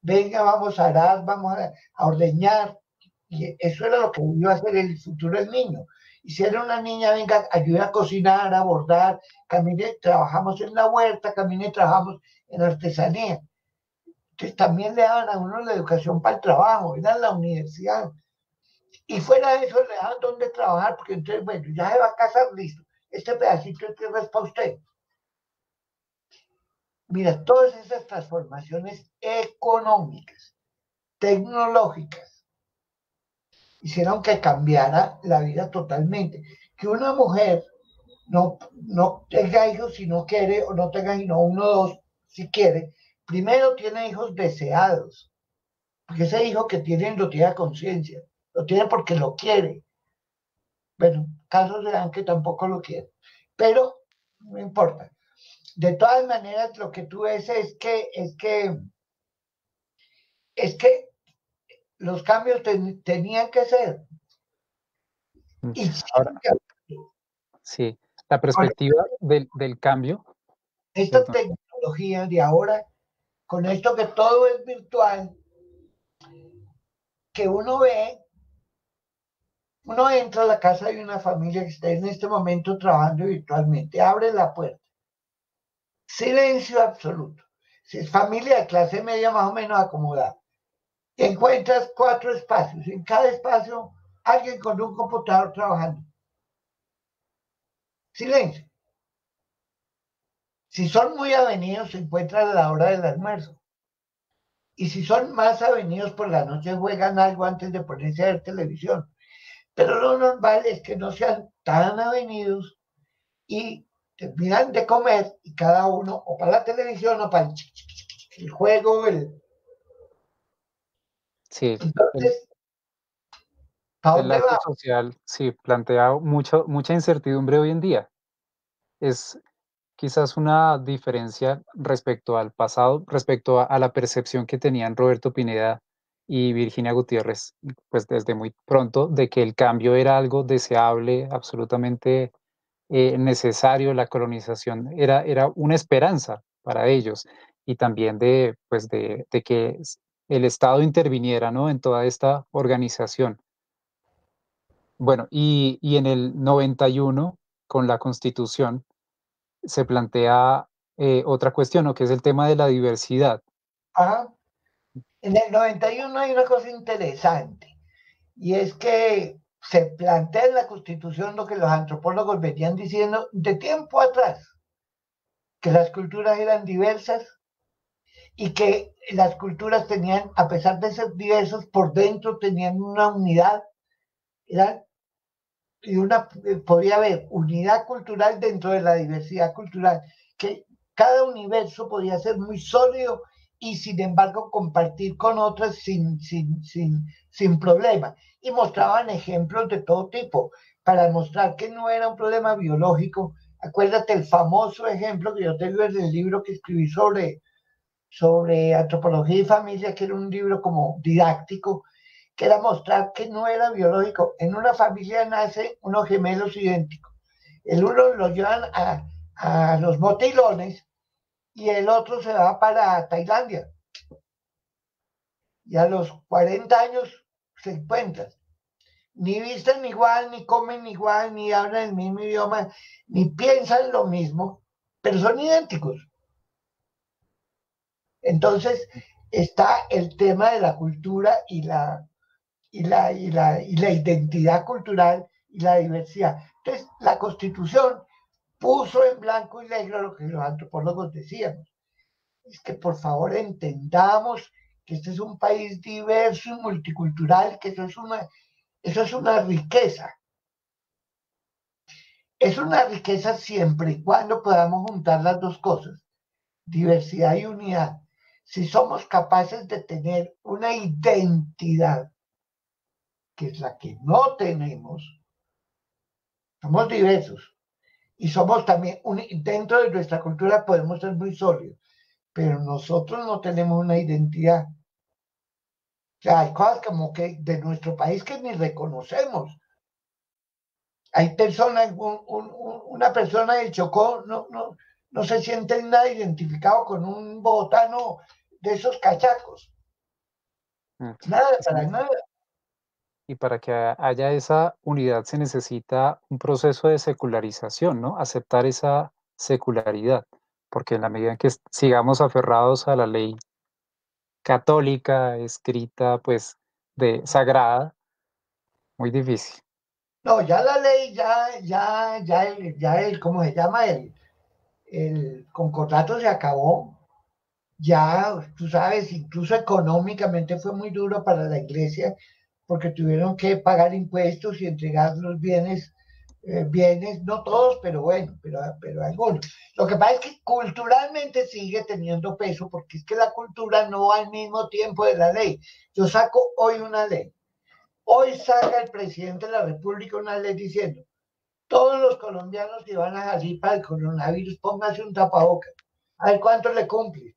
venga, vamos a arar, vamos a, a ordeñar. Y eso era lo que iba a hacer el futuro del niño. Y si era una niña, venga, ayuda a cocinar, a bordar, camine, trabajamos en la huerta, camine, trabajamos en artesanía. Entonces también le daban a uno la educación para el trabajo, era la universidad. Y fuera de eso le daban dónde trabajar, porque entonces, bueno, ya se va a casar, listo. Este pedacito es que es para usted. Mira, todas esas transformaciones económicas, tecnológicas, hicieron que cambiara la vida totalmente. Que una mujer no, no tenga hijos si no quiere, o no tenga sino uno o dos si quiere, primero tiene hijos deseados, porque ese hijo que tiene lo tiene a conciencia, lo tiene porque lo quiere. Bueno, casos de que tampoco lo quiere, pero no importa. De todas maneras, lo que tú ves es que, es que, es que los cambios tenían que ser. Y sí, la perspectiva del, del cambio. Esta tecnología de ahora, con esto que todo es virtual, que uno ve, uno entra a la casa de una familia que está en este momento trabajando virtualmente, abre la puerta, silencio absoluto. Si es familia de clase media más o menos acomodada, encuentras cuatro espacios, en cada espacio alguien con un computador trabajando. Silencio. Si son muy avenidos, se encuentran a la hora del almuerzo. Y si son más avenidos por la noche, juegan algo antes de ponerse a ver televisión. Pero lo normal es que no sean tan avenidos y terminan de comer y cada uno o para la televisión o para el, juego, el... Sí. Entonces, el social sí plantea mucho, mucha incertidumbre hoy en día. Es quizás una diferencia respecto al pasado, respecto a, la percepción que tenían Roberto Pineda y Virginia Gutiérrez, pues desde muy pronto, de que el cambio era algo deseable, absolutamente eh, necesario, la colonización era, era una esperanza para ellos y también de, pues de, de que el Estado interviniera ¿no? en toda esta organización. Bueno, y, y en el 91, con la Constitución, se plantea eh, otra cuestión, ¿no? que es el tema de la diversidad. Ajá. En el 91 hay una cosa interesante, y es que se plantea en la Constitución lo que los antropólogos venían diciendo de tiempo atrás, que las culturas eran diversas y que las culturas tenían, a pesar de ser diversas, por dentro tenían una unidad, eran y una, eh, podría haber unidad cultural dentro de la diversidad cultural, que cada universo podía ser muy sólido y sin embargo compartir con otras sin, sin, sin, sin problema. Y mostraban ejemplos de todo tipo para mostrar que no era un problema biológico. Acuérdate el famoso ejemplo que yo tengo en el libro que escribí sobre, sobre antropología y familia, que era un libro como didáctico, que era mostrar que no era biológico. En una familia nace unos gemelos idénticos. El uno lo llevan a, a los motilones y el otro se va para Tailandia. Y a los 40 años se encuentran. Ni visten igual, ni comen igual, ni hablan el mismo idioma, ni piensan lo mismo, pero son idénticos. Entonces está el tema de la cultura y la, y la, y la, y la identidad cultural y la diversidad. Entonces, la constitución puso en blanco y negro lo que los antropólogos decíamos. Es que por favor entendamos que este es un país diverso y multicultural, que eso es una, eso es una riqueza. Es una riqueza siempre y cuando podamos juntar las dos cosas, diversidad y unidad. Si somos capaces de tener una identidad que es la que no tenemos, somos diversos y somos también, dentro de nuestra cultura podemos ser muy sólidos, pero nosotros no tenemos una identidad. O sea, hay cosas como que de nuestro país que ni reconocemos. Hay personas, una persona de Chocó no, no, no se siente nada identificado con un bogotano de esos cachacos. Nada, para nada y para que haya esa unidad se necesita un proceso de secularización, ¿no? Aceptar esa secularidad, porque en la medida en que sigamos aferrados a la ley católica escrita, pues, de sagrada, muy difícil. No, ya la ley, ya, ya, ya, el, ya el, ¿cómo se llama? El, el concordato se acabó. Ya, tú sabes, incluso económicamente fue muy duro para la iglesia porque tuvieron que pagar impuestos y entregar los bienes, eh, bienes, no todos, pero bueno, pero, pero algunos. Lo que pasa es que culturalmente sigue teniendo peso, porque es que la cultura no va al mismo tiempo de la ley. Yo saco hoy una ley. Hoy saca el presidente de la República una ley diciendo, todos los colombianos que van a salir para el coronavirus, pónganse un tapabocas. A ver cuánto le cumple.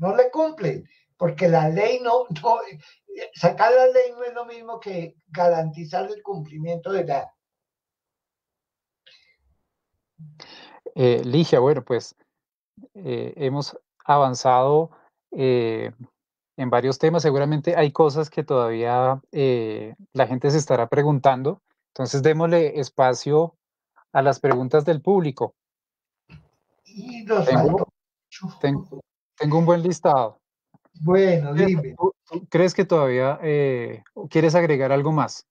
No le cumplen, porque la ley no, no, sacar la ley no es lo mismo que garantizar el cumplimiento de la. Eh, Ligia, bueno, pues eh, hemos avanzado eh, en varios temas. Seguramente hay cosas que todavía eh, la gente se estará preguntando. Entonces, démosle espacio a las preguntas del público. Y nos Tengo- Tengo, tengo un buen listado. Bueno, dime. ¿Tú- tú ¿Crees que todavía eh, quieres agregar algo más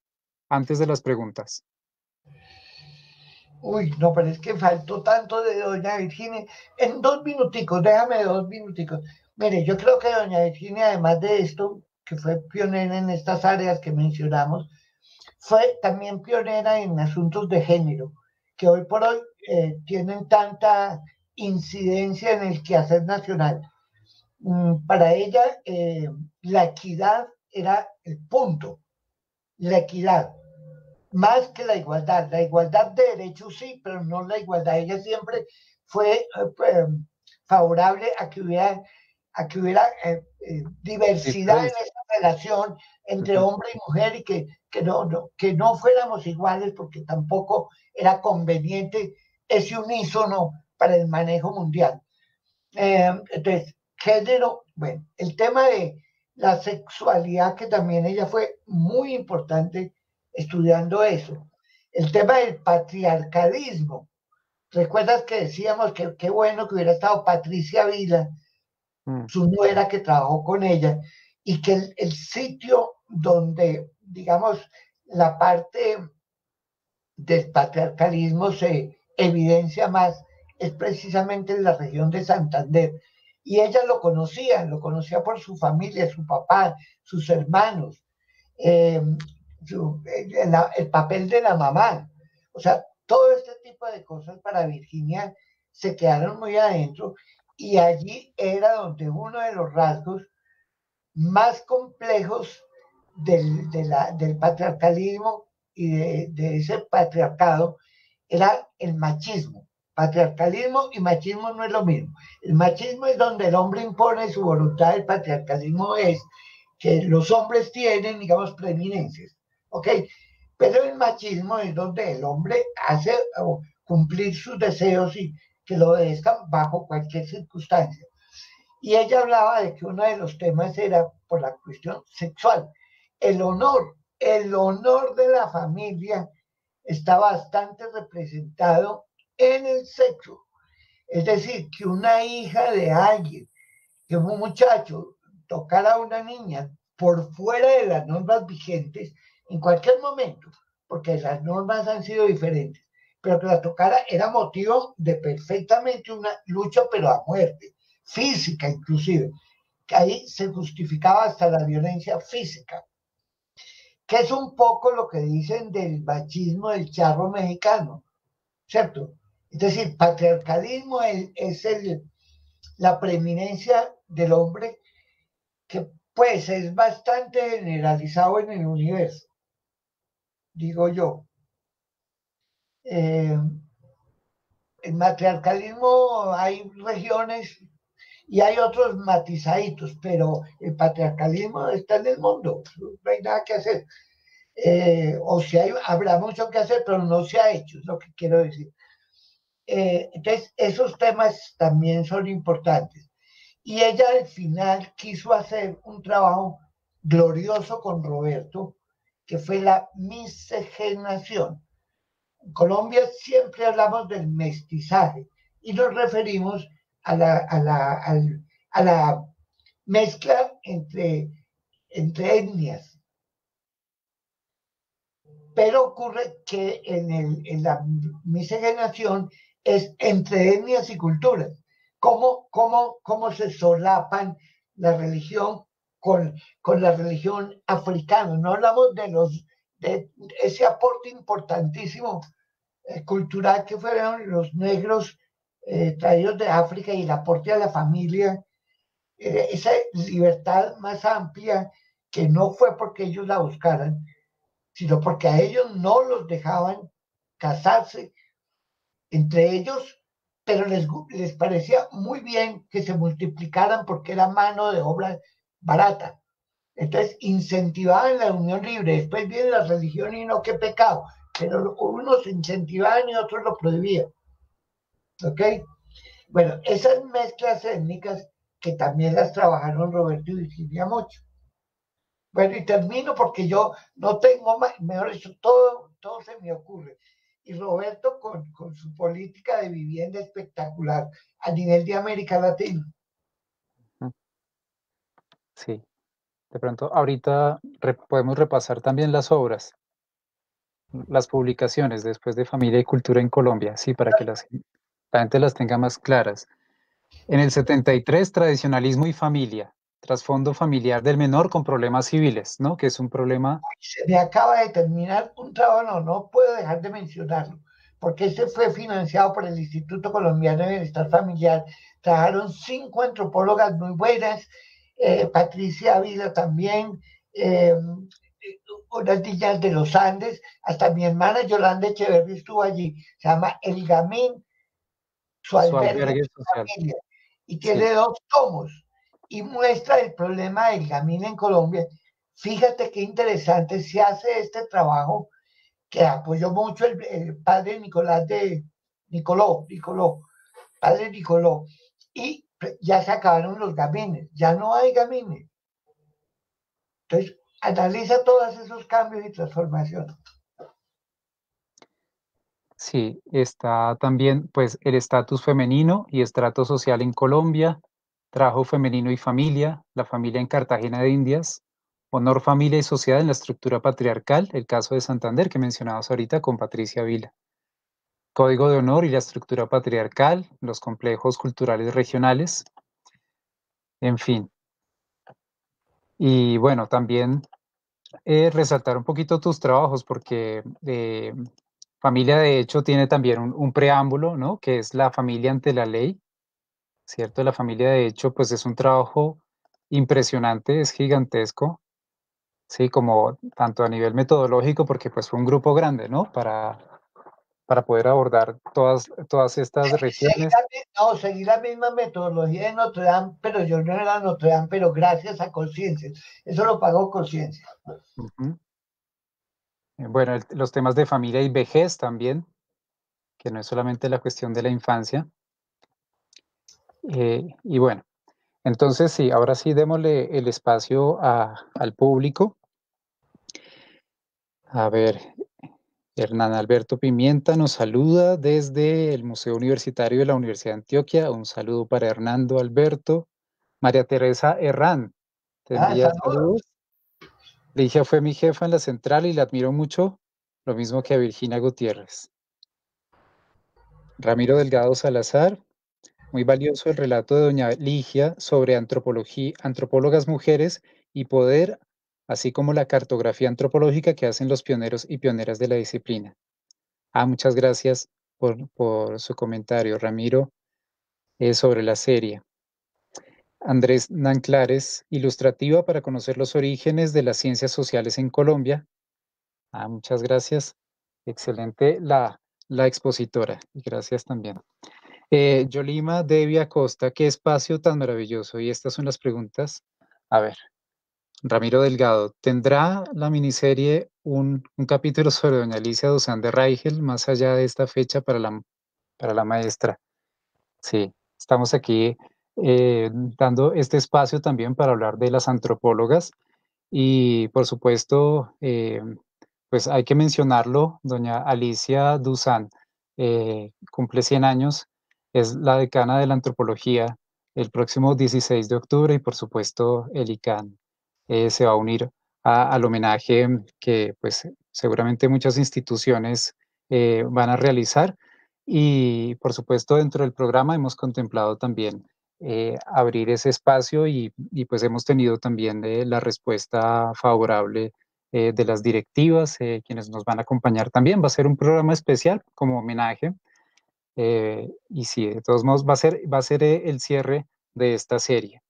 antes de las preguntas? Uy, no, pero es que faltó tanto de doña Virginia. En dos minuticos, déjame dos minuticos. Mire, yo creo que doña Virginia, además de esto, que fue pionera en estas áreas que mencionamos, fue también pionera en asuntos de género, que hoy por hoy eh, tienen tanta incidencia en el quehacer nacional. Mm, Para ella, eh, la equidad era el punto, la equidad más que la igualdad. La igualdad de derechos sí, pero no la igualdad. Ella siempre fue eh, eh, favorable a que hubiera, a que hubiera eh, diversidad en esa relación entre hombre y mujer y que, que, no, no- que no fuéramos iguales porque tampoco era conveniente ese unísono para el manejo mundial. Eh, entonces, género, bueno, el tema de la sexualidad, que también ella fue muy importante estudiando eso. El tema del patriarcalismo. ¿Recuerdas que decíamos que qué bueno que hubiera estado Patricia Vila, Mm, su nuera que trabajó con ella, y que el, el sitio donde, digamos, la parte del patriarcalismo se evidencia más es precisamente en la región de Santander. Y ella lo conocía, lo conocía por su familia, su papá, sus hermanos, eh, su- el, papel de la mamá. O sea, todo este tipo de cosas para Virginia se quedaron muy adentro y allí era donde uno de los rasgos más complejos del patriarcalismo y de, de ese patriarcado era el machismo. Patriarcalismo y machismo no es lo mismo. El machismo es donde el hombre impone su voluntad, el patriarcalismo es que los hombres tienen, digamos, preeminencias. ¿Ok? Pero el machismo es donde el hombre hace o cumplir sus deseos y que lo obedezcan bajo cualquier circunstancia. Y ella hablaba de que uno de los temas era por la cuestión sexual. El honor, el honor de la familia está bastante representado en el sexo. Es decir, que una hija de alguien, que un muchacho tocara a una niña por fuera de las normas vigentes en cualquier momento, porque las normas han sido diferentes, pero que la tocara era motivo de perfectamente una lucha, pero a muerte, física inclusive, que ahí se justificaba hasta la violencia física, que es un poco lo que dicen del machismo del charro mexicano, ¿cierto? Es decir, patriarcalismo es, el, la preeminencia del hombre que pues es bastante generalizado en el universo, digo yo. Eh, el matriarcalismo hay regiones y hay otros matizaditos, pero el patriarcalismo está en el mundo, no hay nada que hacer. Eh, o si hay, habrá mucho que hacer, pero no se ha hecho, es lo que quiero decir. Eh, entonces, esos temas también son importantes. Y ella al final quiso hacer un trabajo glorioso con Roberto, que fue la miscigenación. En Colombia siempre hablamos del mestizaje y nos referimos a la, a la, a la mezcla entre, entre etnias. Pero ocurre que en, el, en la miscigenación es entre etnias y culturas. Cómo, cómo, cómo se solapan la religión con, con la religión africana, no hablamos de, los, de ese aporte importantísimo eh, cultural que fueron los negros eh, traídos de África y el aporte a la familia, eh, esa libertad más amplia que no fue porque ellos la buscaran, sino porque a ellos no los dejaban casarse entre ellos, pero les, les parecía muy bien que se multiplicaran porque era mano de obra barata. Entonces incentivaban la unión libre, después viene la religión y no qué pecado, pero unos incentivaban y otros lo prohibían. ¿Ok? Bueno, esas mezclas étnicas que también las trabajaron Roberto y Virginia mucho. Bueno, y termino porque yo no tengo más, mejor dicho, todo, todo se me ocurre. Y Roberto con, con su política de vivienda espectacular a nivel de América Latina. Sí, de pronto ahorita podemos repasar también las obras, las publicaciones después de Familia y Cultura en Colombia, sí, para que las, la gente las tenga más claras. En el 73, tradicionalismo y familia, trasfondo familiar del menor con problemas civiles, ¿no? Que es un problema... Se me acaba de terminar un trabajo, no, puedo dejar de mencionarlo, porque este fue financiado por el Instituto Colombiano de Bienestar Familiar. Trabajaron cinco antropólogas muy buenas, eh, Patricia Ávila también, eh, unas niñas de los Andes, hasta mi hermana Yolanda Echeverri estuvo allí, se llama El Gamín, su albergue, familia, y tiene dos tomos, y muestra el problema del gamín en Colombia. Fíjate qué interesante se hace este trabajo que apoyó mucho el, padre Nicolás de Nicoló, Nicoló, padre Nicoló, y ya se acabaron los gamines, ya no hay gamines. Entonces, analiza todos esos cambios y transformaciones. Sí, está también pues el estatus femenino y estrato social en Colombia, trabajo femenino y familia, la familia en Cartagena de Indias, honor, familia y sociedad en la estructura patriarcal, el caso de Santander que mencionabas ahorita con Patricia Vila. Código de honor y la estructura patriarcal, los complejos culturales regionales, en fin. Y bueno, también eh, resaltar un poquito tus trabajos porque eh, familia de hecho tiene también un, un, preámbulo, ¿no? Que es la familia ante la ley, ¿cierto? La familia de hecho pues es un trabajo impresionante, es gigantesco, sí, como tanto a nivel metodológico porque pues fue un grupo grande, ¿no? Para, para poder abordar todas, todas estas regiones. no, seguir la misma metodología de Notre Dame, pero yo no era Notre Dame, pero gracias a conciencia. Eso lo pagó conciencia. Bueno, los temas de familia y vejez también, que no es solamente la cuestión de la infancia. Eh, y bueno, entonces sí, ahora sí démosle el espacio a, al público. A ver, Hernán Alberto Pimienta nos saluda desde el Museo Universitario de la Universidad de Antioquia. Un saludo para Hernando Alberto. María Teresa Herrán, te ah, envía saludos. Ligia fue mi jefa en la central y la admiro mucho, lo mismo que a Virginia Gutiérrez. Ramiro Delgado Salazar, muy valioso el relato de doña Ligia sobre antropología, antropólogas mujeres y poder así como la cartografía antropológica que hacen los pioneros y pioneras de la disciplina. Ah, muchas gracias por, su comentario, Ramiro, eh, sobre la serie. Andrés Nanclares, ilustrativa para conocer los orígenes de las ciencias sociales en Colombia. Ah, muchas gracias. Excelente la, la expositora. Gracias también. Eh, Yolima Devi Acosta, qué espacio tan maravilloso. Y estas son las preguntas. A ver, Ramiro Delgado, ¿tendrá la miniserie un, capítulo sobre doña Alicia Duzán de Raigel más allá de esta fecha para la, para la maestra? Sí, estamos aquí eh, dando este espacio también para hablar de las antropólogas y por supuesto, eh, pues hay que mencionarlo, doña Alicia Duzán eh, cumple 100 años, es la decana de la antropología el próximo 16 de octubre y por supuesto el ICANN eh, se va a unir al homenaje que pues seguramente muchas instituciones eh, van a realizar y por supuesto dentro del programa hemos contemplado también eh, abrir ese espacio y, pues hemos tenido también la respuesta favorable de las directivas, quienes nos van a acompañar también. Va a ser un programa especial como homenaje. Y sí, de todos modos va a ser, va a ser el cierre de esta serie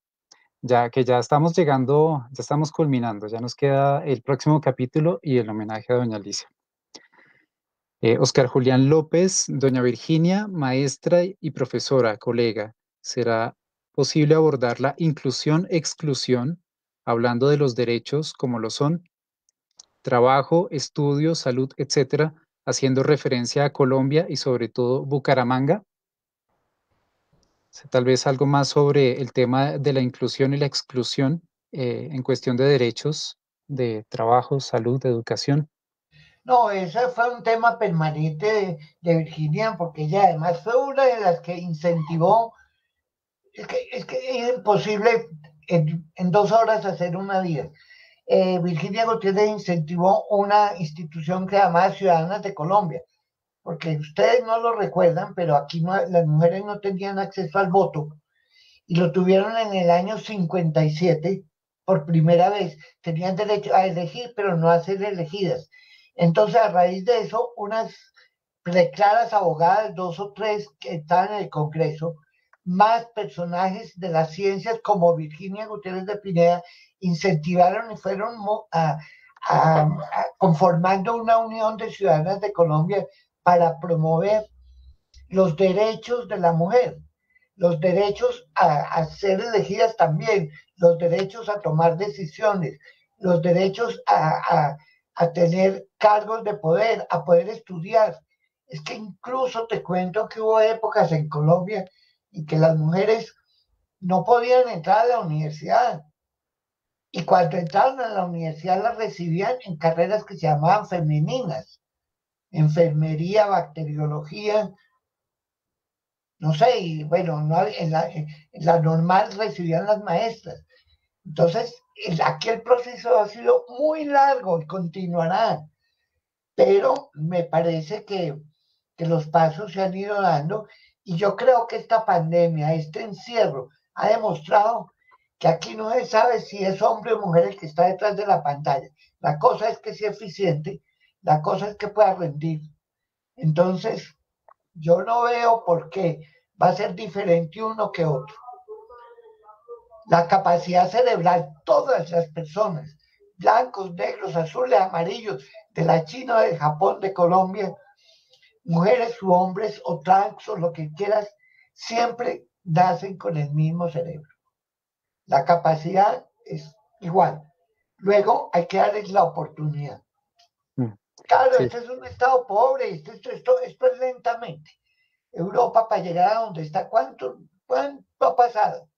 ya que ya estamos llegando, ya estamos culminando, ya nos queda el próximo capítulo y el homenaje a doña Alicia. Eh, Oscar Julián López, doña Virginia, maestra y profesora, colega, será posible abordar la inclusión-exclusión, hablando de los derechos como lo son trabajo, estudio, salud, etcétera, haciendo referencia a Colombia y sobre todo Bucaramanga, tal vez algo más sobre el tema de la inclusión y la exclusión eh, en cuestión de derechos de trabajo, salud, educación. No, ese fue un tema permanente de, Virginia, porque ella además fue una de las que incentivó, es que es, que es imposible en, dos horas hacer una vida. Eh, Virginia Gutiérrez incentivó una institución que se llama Ciudadanas de Colombia, porque ustedes no lo recuerdan, pero aquí las mujeres no tenían acceso al voto y lo tuvieron en el año 57 por primera vez. Tenían derecho a elegir, pero no a ser elegidas. Entonces, a raíz de eso, unas preclaras abogadas, dos o tres que estaban en el Congreso, más personajes de las ciencias como Virginia Gutiérrez de Pineda, incentivaron y fueron conformando una unión de ciudadanas de Colombia para promover los derechos de la mujer, los derechos a, ser elegidas también, los derechos a tomar decisiones, los derechos a, a tener cargos de poder, a poder estudiar. Es que incluso te cuento que hubo épocas en Colombia en que las mujeres no podían entrar a la universidad. Y cuando entraron a la universidad las recibían en carreras que se llamaban femeninas. Enfermería, bacteriología, no sé, y bueno, no, en, la, normal recibían las maestras. Entonces, el proceso ha sido muy largo y continuará, pero me parece que, que los pasos se han ido dando y yo creo que esta pandemia, este encierro, ha demostrado que aquí no se sabe si es hombre o mujer el que está detrás de la pantalla. La cosa es que sea eficiente la cosa es que pueda rendir. Entonces, yo no veo por qué va a ser diferente uno que otro. La capacidad cerebral, todas las personas, blancos, negros, azules, amarillos, de la China, de Japón, de Colombia, mujeres u hombres o trans o lo que quieras, siempre nacen con el mismo cerebro. La capacidad es igual. Luego hay que darles la oportunidad. Claro, este es un estado pobre, esto, esto, esto, es lentamente. Europa para llegar a donde está, ¿cuánto, cuánto ha pasado?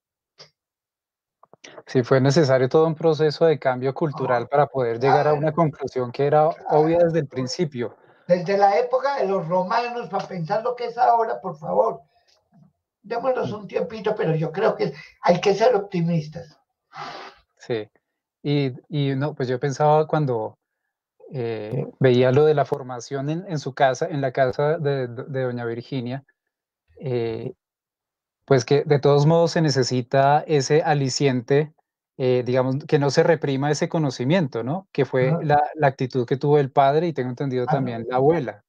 Sí, fue necesario todo un proceso de cambio cultural para poder llegar a una conclusión que era obvia desde el principio. Desde la época de los romanos, para pensar lo que es ahora, por favor, démonos un tiempito, pero yo creo que hay que ser optimistas. Sí, y, y no, pues yo pensaba cuando, eh, veía lo de la formación en, su casa, en la casa de, doña Virginia, eh, pues que de todos modos se necesita ese aliciente, eh, digamos, que no se reprima ese conocimiento, ¿no? Que fue la, actitud que tuvo el padre y tengo entendido ah, también la abuela,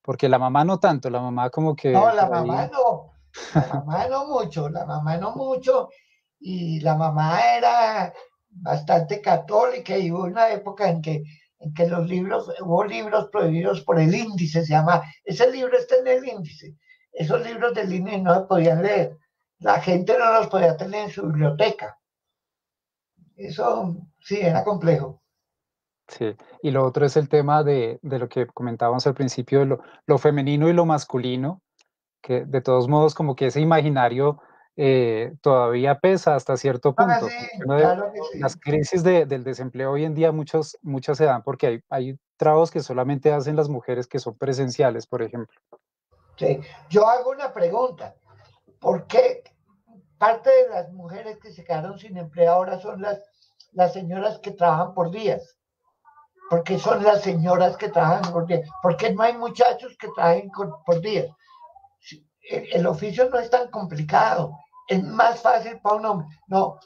porque la mamá no tanto, la mamá como que... No, la mamá no, la mamá no mucho, la mamá no mucho, y la mamá era bastante católica y hubo una época en que en que los libros, hubo libros prohibidos por el índice, se llama, ese libro está en el índice, esos libros del índice no se podían leer, la gente no los podía tener en su biblioteca. Eso sí, era complejo. Sí, y lo otro es el tema de, lo que comentábamos al principio, lo, lo femenino y lo masculino, que de todos modos como que ese imaginario eh, todavía pesa hasta cierto ah, punto. Las crisis del desempleo hoy en día muchos, muchas se dan porque hay, hay trabajos que solamente hacen las mujeres que son presenciales, por ejemplo. Sí, yo hago una pregunta. ¿Por qué parte de las mujeres que se quedaron sin empleo ahora son las, las señoras que trabajan por días? Porque son las señoras que trabajan por días. Porque no hay muchachos que trabajen por días. El oficio no es tan complicado es más fácil para un hombre. No,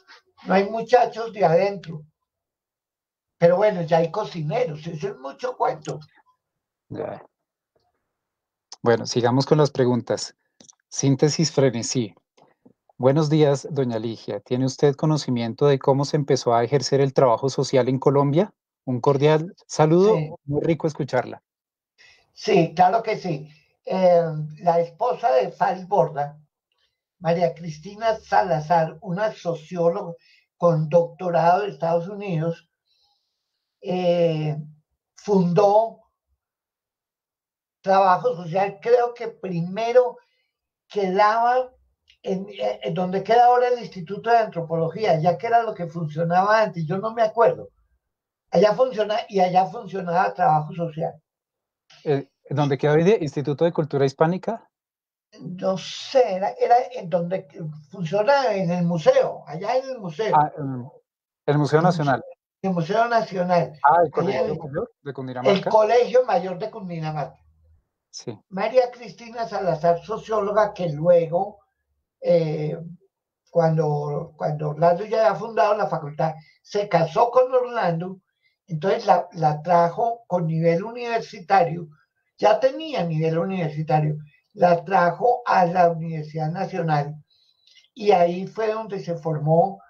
no hay muchachos de adentro. Pero bueno, ya hay cocineros, eso es mucho cuento. Bueno, sigamos con las preguntas. Síntesis frenesí. Buenos días, doña Ligia. ¿Tiene usted conocimiento de cómo se empezó a ejercer el trabajo social en Colombia? Un cordial saludo, muy rico escucharla. Sí, claro que sí. Eh, la esposa de Fals Borda, María Cristina Salazar, una socióloga con doctorado de Estados Unidos, eh, fundó trabajo social, creo que primero quedaba en, en, donde queda ahora el Instituto de Antropología, ya que era lo que funcionaba antes, yo no me acuerdo. Allá funciona y allá funcionaba trabajo social. Eh, ¿Dónde queda hoy Instituto de Cultura Hispánica? no sé, era, en donde funciona en el museo, allá en el museo. Ah, el Museo Nacional. El Museo Nacional. Ah, el Colegio Mayor de Cundinamarca. El Colegio Mayor de Cundinamarca. Sí. María Cristina Salazar, socióloga, que luego, eh, cuando, cuando Orlando ya había fundado la facultad, se casó con Orlando, entonces la, la trajo con nivel universitario, ya tenía nivel universitario, la trajo a la Universidad Nacional y ahí fue donde se formó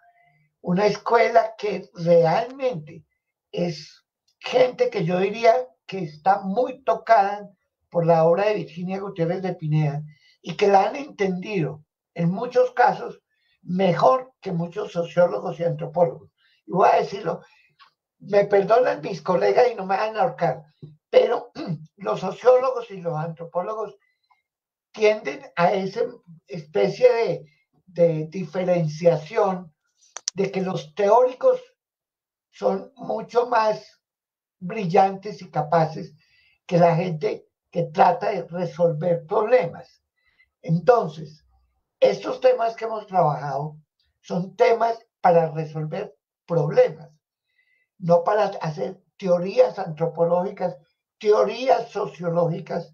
una escuela que realmente es gente que yo diría que está muy tocada por la obra de Virginia Gutiérrez de Pineda y que la han entendido en muchos casos mejor que muchos sociólogos y antropólogos. Y voy a decirlo, me perdonan mis colegas y no me van a ahorcar, pero los sociólogos y los antropólogos tienden a esa especie de, de diferenciación de que los teóricos son mucho más brillantes y capaces que la gente que trata de resolver problemas. Entonces, estos temas que hemos trabajado son temas para resolver problemas, no para hacer teorías antropológicas, teorías sociológicas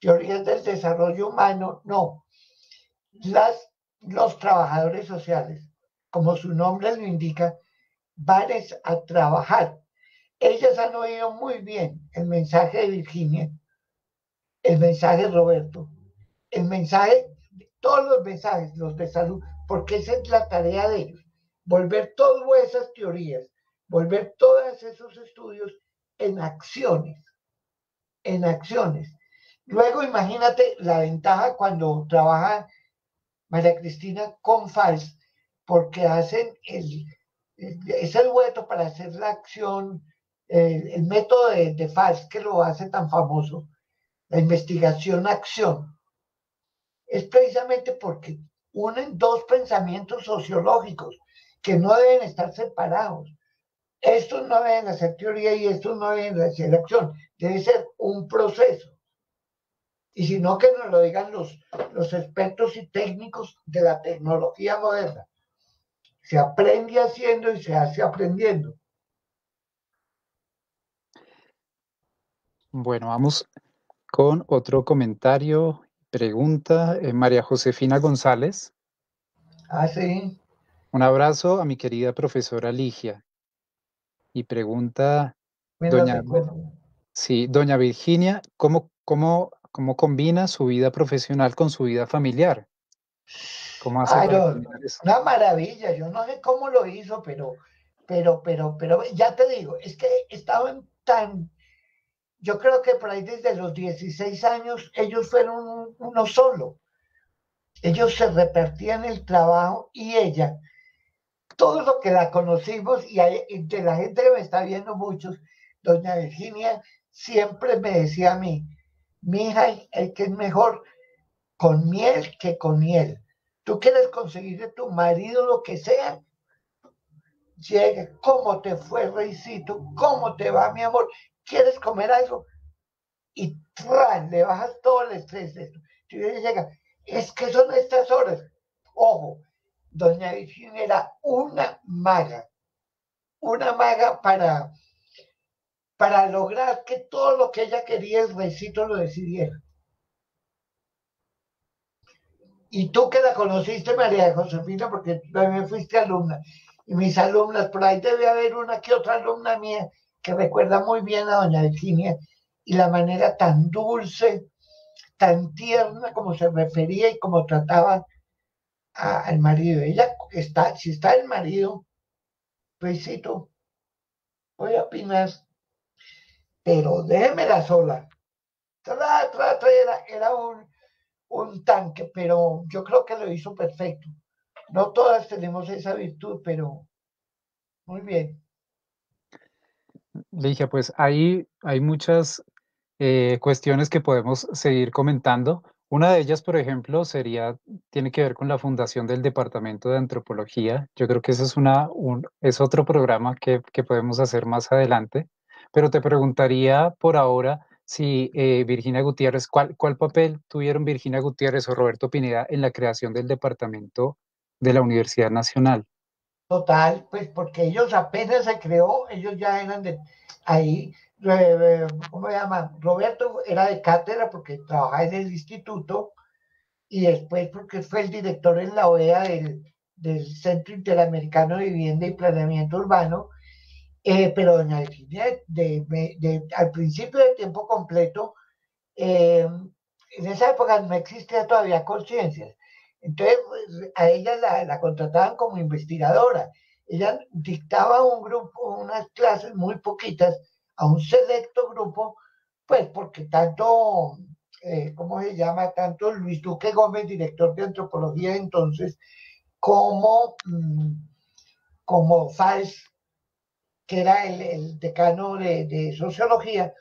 teorías del desarrollo humano, no. Las, los trabajadores sociales, como su nombre lo indica, van a trabajar. Ellas han oído muy bien el mensaje de Virginia, el mensaje de Roberto, el mensaje, todos los mensajes, los de salud, porque esa es la tarea de ellos, volver todas esas teorías, volver todos esos estudios en acciones, en acciones. Luego imagínate la ventaja cuando trabaja María Cristina con FALS, porque hacen el, es el hueto para hacer la acción, el, método de, de FALS que lo hace tan famoso, la investigación-acción, es precisamente porque unen dos pensamientos sociológicos que no deben estar separados. Estos no deben hacer teoría y estos no deben hacer acción. Debe ser un proceso y si no que nos lo digan los, los expertos y técnicos de la tecnología moderna. Se aprende haciendo y se hace aprendiendo. Bueno, vamos con otro comentario, pregunta. Eh, María Josefina González. Ah, sí. Un abrazo a mi querida profesora Ligia. Y pregunta, doña, sí, doña Virginia, ¿cómo, cómo ¿Cómo combina su vida profesional con su vida familiar? ¿Cómo hace una maravilla, yo no sé cómo lo hizo, pero, pero, pero, pero, ya te digo, es que estaban tan, yo creo que por ahí desde los 16 años ellos fueron uno solo. Ellos se repartían el trabajo y ella, todo lo que la conocimos y de la gente que me está viendo muchos, doña Virginia siempre me decía a mí, mi hija, el que es mejor con miel que con miel. Tú quieres conseguir de tu marido lo que sea. Llega, ¿cómo te fue, Reycito? ¿Cómo te va, mi amor? ¿Quieres comer algo? Y ¡tran! le bajas todo el estrés de esto. Si llega, es que son estas horas. Ojo, doña Virginia era una maga, una maga para para lograr que todo lo que ella quería el recito lo decidiera. Y tú que la conociste, María Josefina, porque también fuiste alumna, y mis alumnas, por ahí debe haber una que otra alumna mía que recuerda muy bien a doña Virginia y la manera tan dulce, tan tierna como se refería y como trataba al marido. Ella está, si está el marido, pues sí, tú, voy a opinar, pero déjemela sola. Tra, era, era un, un tanque, pero yo creo que lo hizo perfecto. No todas tenemos esa virtud, pero muy bien. Ligia, pues ahí hay muchas eh, cuestiones que podemos seguir comentando. Una de ellas, por ejemplo, sería, tiene que ver con la fundación del Departamento de Antropología. Yo creo que ese es, un, es otro programa que, que podemos hacer más adelante. Pero te preguntaría por ahora si eh, Virginia Gutiérrez, ¿cuál, ¿cuál papel tuvieron Virginia Gutiérrez o Roberto Pineda en la creación del Departamento de la Universidad Nacional? Total, pues porque ellos apenas se creó, ellos ya eran de ahí, ¿cómo se llama? Roberto era de cátedra porque trabajaba en el instituto y después porque fue el director en la OEA del, del Centro Interamericano de Vivienda y Planeamiento Urbano, eh, pero doña Virginia, de, al principio de tiempo completo, eh, en esa época no existía todavía conciencia. Entonces, pues, a ella la, la, contrataban como investigadora. Ella dictaba un grupo, unas clases muy poquitas a un selecto grupo, pues porque tanto, eh, ¿cómo se llama? Tanto Luis Duque Gómez, director de antropología entonces, como, mm, como Fals, que era el, decano de, sociología,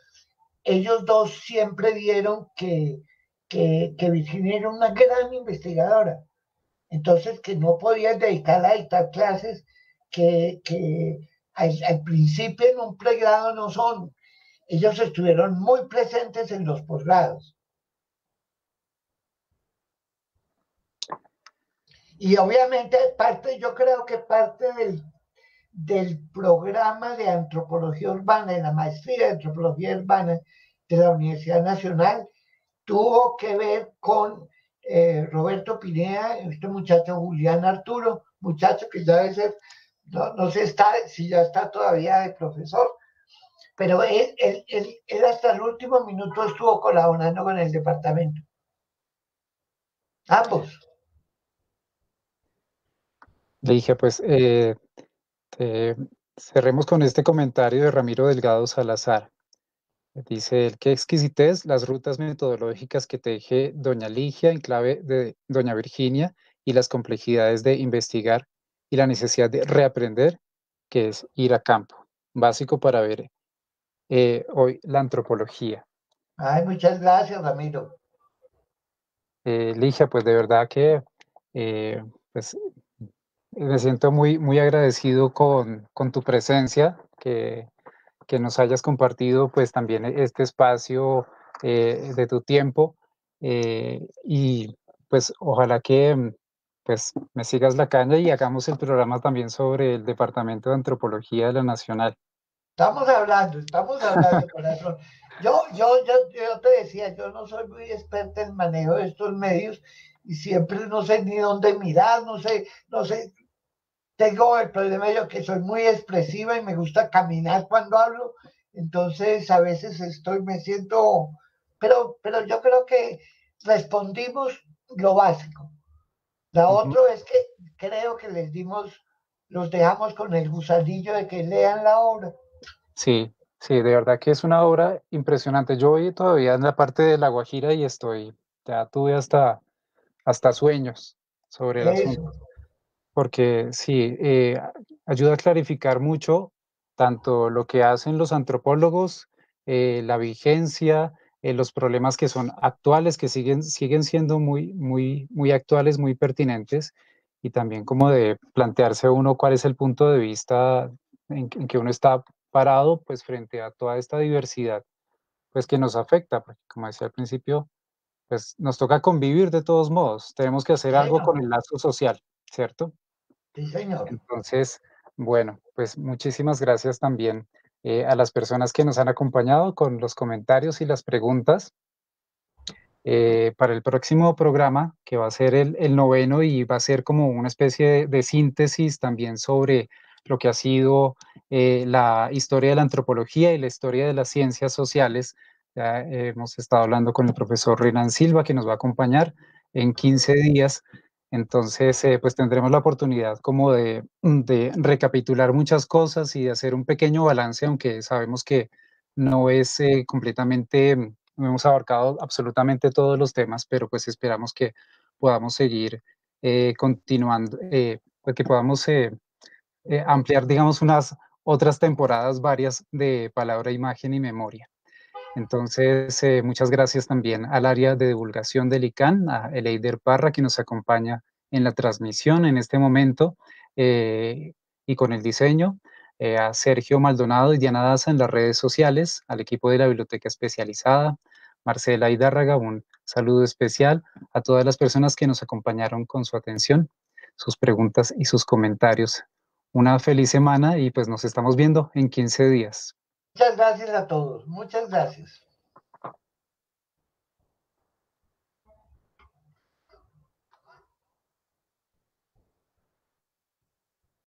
ellos dos siempre vieron que que, Virginia era una gran investigadora, entonces que no podía dedicarla a dictar clases que, al, principio en un pregrado no son. Ellos estuvieron muy presentes en los posgrados. Y obviamente parte, yo creo que parte del, del programa de antropología urbana, de la maestría de antropología urbana de la Universidad Nacional, tuvo que ver con eh, Roberto Pinea, este muchacho Julián Arturo, muchacho que ya debe ser, no, sé está, si ya está todavía de profesor, pero él, él, hasta el último minuto estuvo colaborando con el departamento. Ambos. Dije, pues, eh, cerremos con este comentario de Ramiro Delgado Salazar. Dice él, qué exquisitez las rutas metodológicas que teje doña Ligia en clave de doña Virginia y las complejidades de investigar y la necesidad de reaprender, que es ir a campo, básico para ver eh, hoy la antropología. Ay, muchas gracias, Ramiro. Eh, Ligia, pues de verdad que eh, pues, me siento muy, muy agradecido con, con tu presencia, que que nos hayas compartido pues también este espacio eh, de tu tiempo eh, y pues ojalá que pues me sigas la caña y hagamos el programa también sobre el Departamento de Antropología de la Nacional. Estamos hablando, estamos hablando, corazón. Yo, yo, yo, yo te decía, yo no soy muy experta en manejo de estos medios y siempre no sé ni dónde mirar, no sé, no sé, tengo el problema yo que soy muy expresiva y me gusta caminar cuando hablo, entonces a veces estoy, me siento, pero, pero yo creo que respondimos lo básico. La otro es que creo que les dimos, los dejamos con el gusanillo de que lean la obra. Sí, sí, de verdad que es una obra impresionante. Yo voy todavía en la parte de La Guajira y estoy, ya tuve hasta, hasta sueños sobre el asunto porque sí, eh, ayuda a clarificar mucho tanto lo que hacen los antropólogos, eh, la vigencia, eh, los problemas que son actuales, que siguen, siguen siendo muy, muy, muy actuales, muy pertinentes, y también como de plantearse uno cuál es el punto de vista en, en que uno está parado, pues frente a toda esta diversidad, pues que nos afecta, porque como decía al principio, pues nos toca convivir de todos modos, tenemos que hacer algo con el lazo social, ¿cierto? Sí, señor. Entonces, bueno, pues muchísimas gracias también eh, a las personas que nos han acompañado con los comentarios y las preguntas. Eh, para el próximo programa, que va a ser el, noveno y va a ser como una especie de, síntesis también sobre lo que ha sido eh, la historia de la antropología y la historia de las ciencias sociales. Ya hemos estado hablando con el profesor Renan Silva, que nos va a acompañar en 15 días. Entonces, eh, pues tendremos la oportunidad como de, recapitular muchas cosas y de hacer un pequeño balance, aunque sabemos que no es completamente no hemos abarcado absolutamente todos los temas, pero pues esperamos que podamos seguir eh, continuando, eh, pues, que podamos eh, ampliar, digamos, unas otras temporadas varias de palabra, imagen y memoria. Entonces, muchas gracias también al área de divulgación del ICANN, a Eleider Parra, que nos acompaña en la transmisión en este momento y con el diseño, a Sergio Maldonado y Diana Daza en las redes sociales, al equipo de la biblioteca especializada, Marcela Hidárraga, un saludo especial a todas las personas que nos acompañaron con su atención, sus preguntas y sus comentarios. Una feliz semana y pues nos estamos viendo en 15 días. Muchas gracias a todos. Muchas gracias.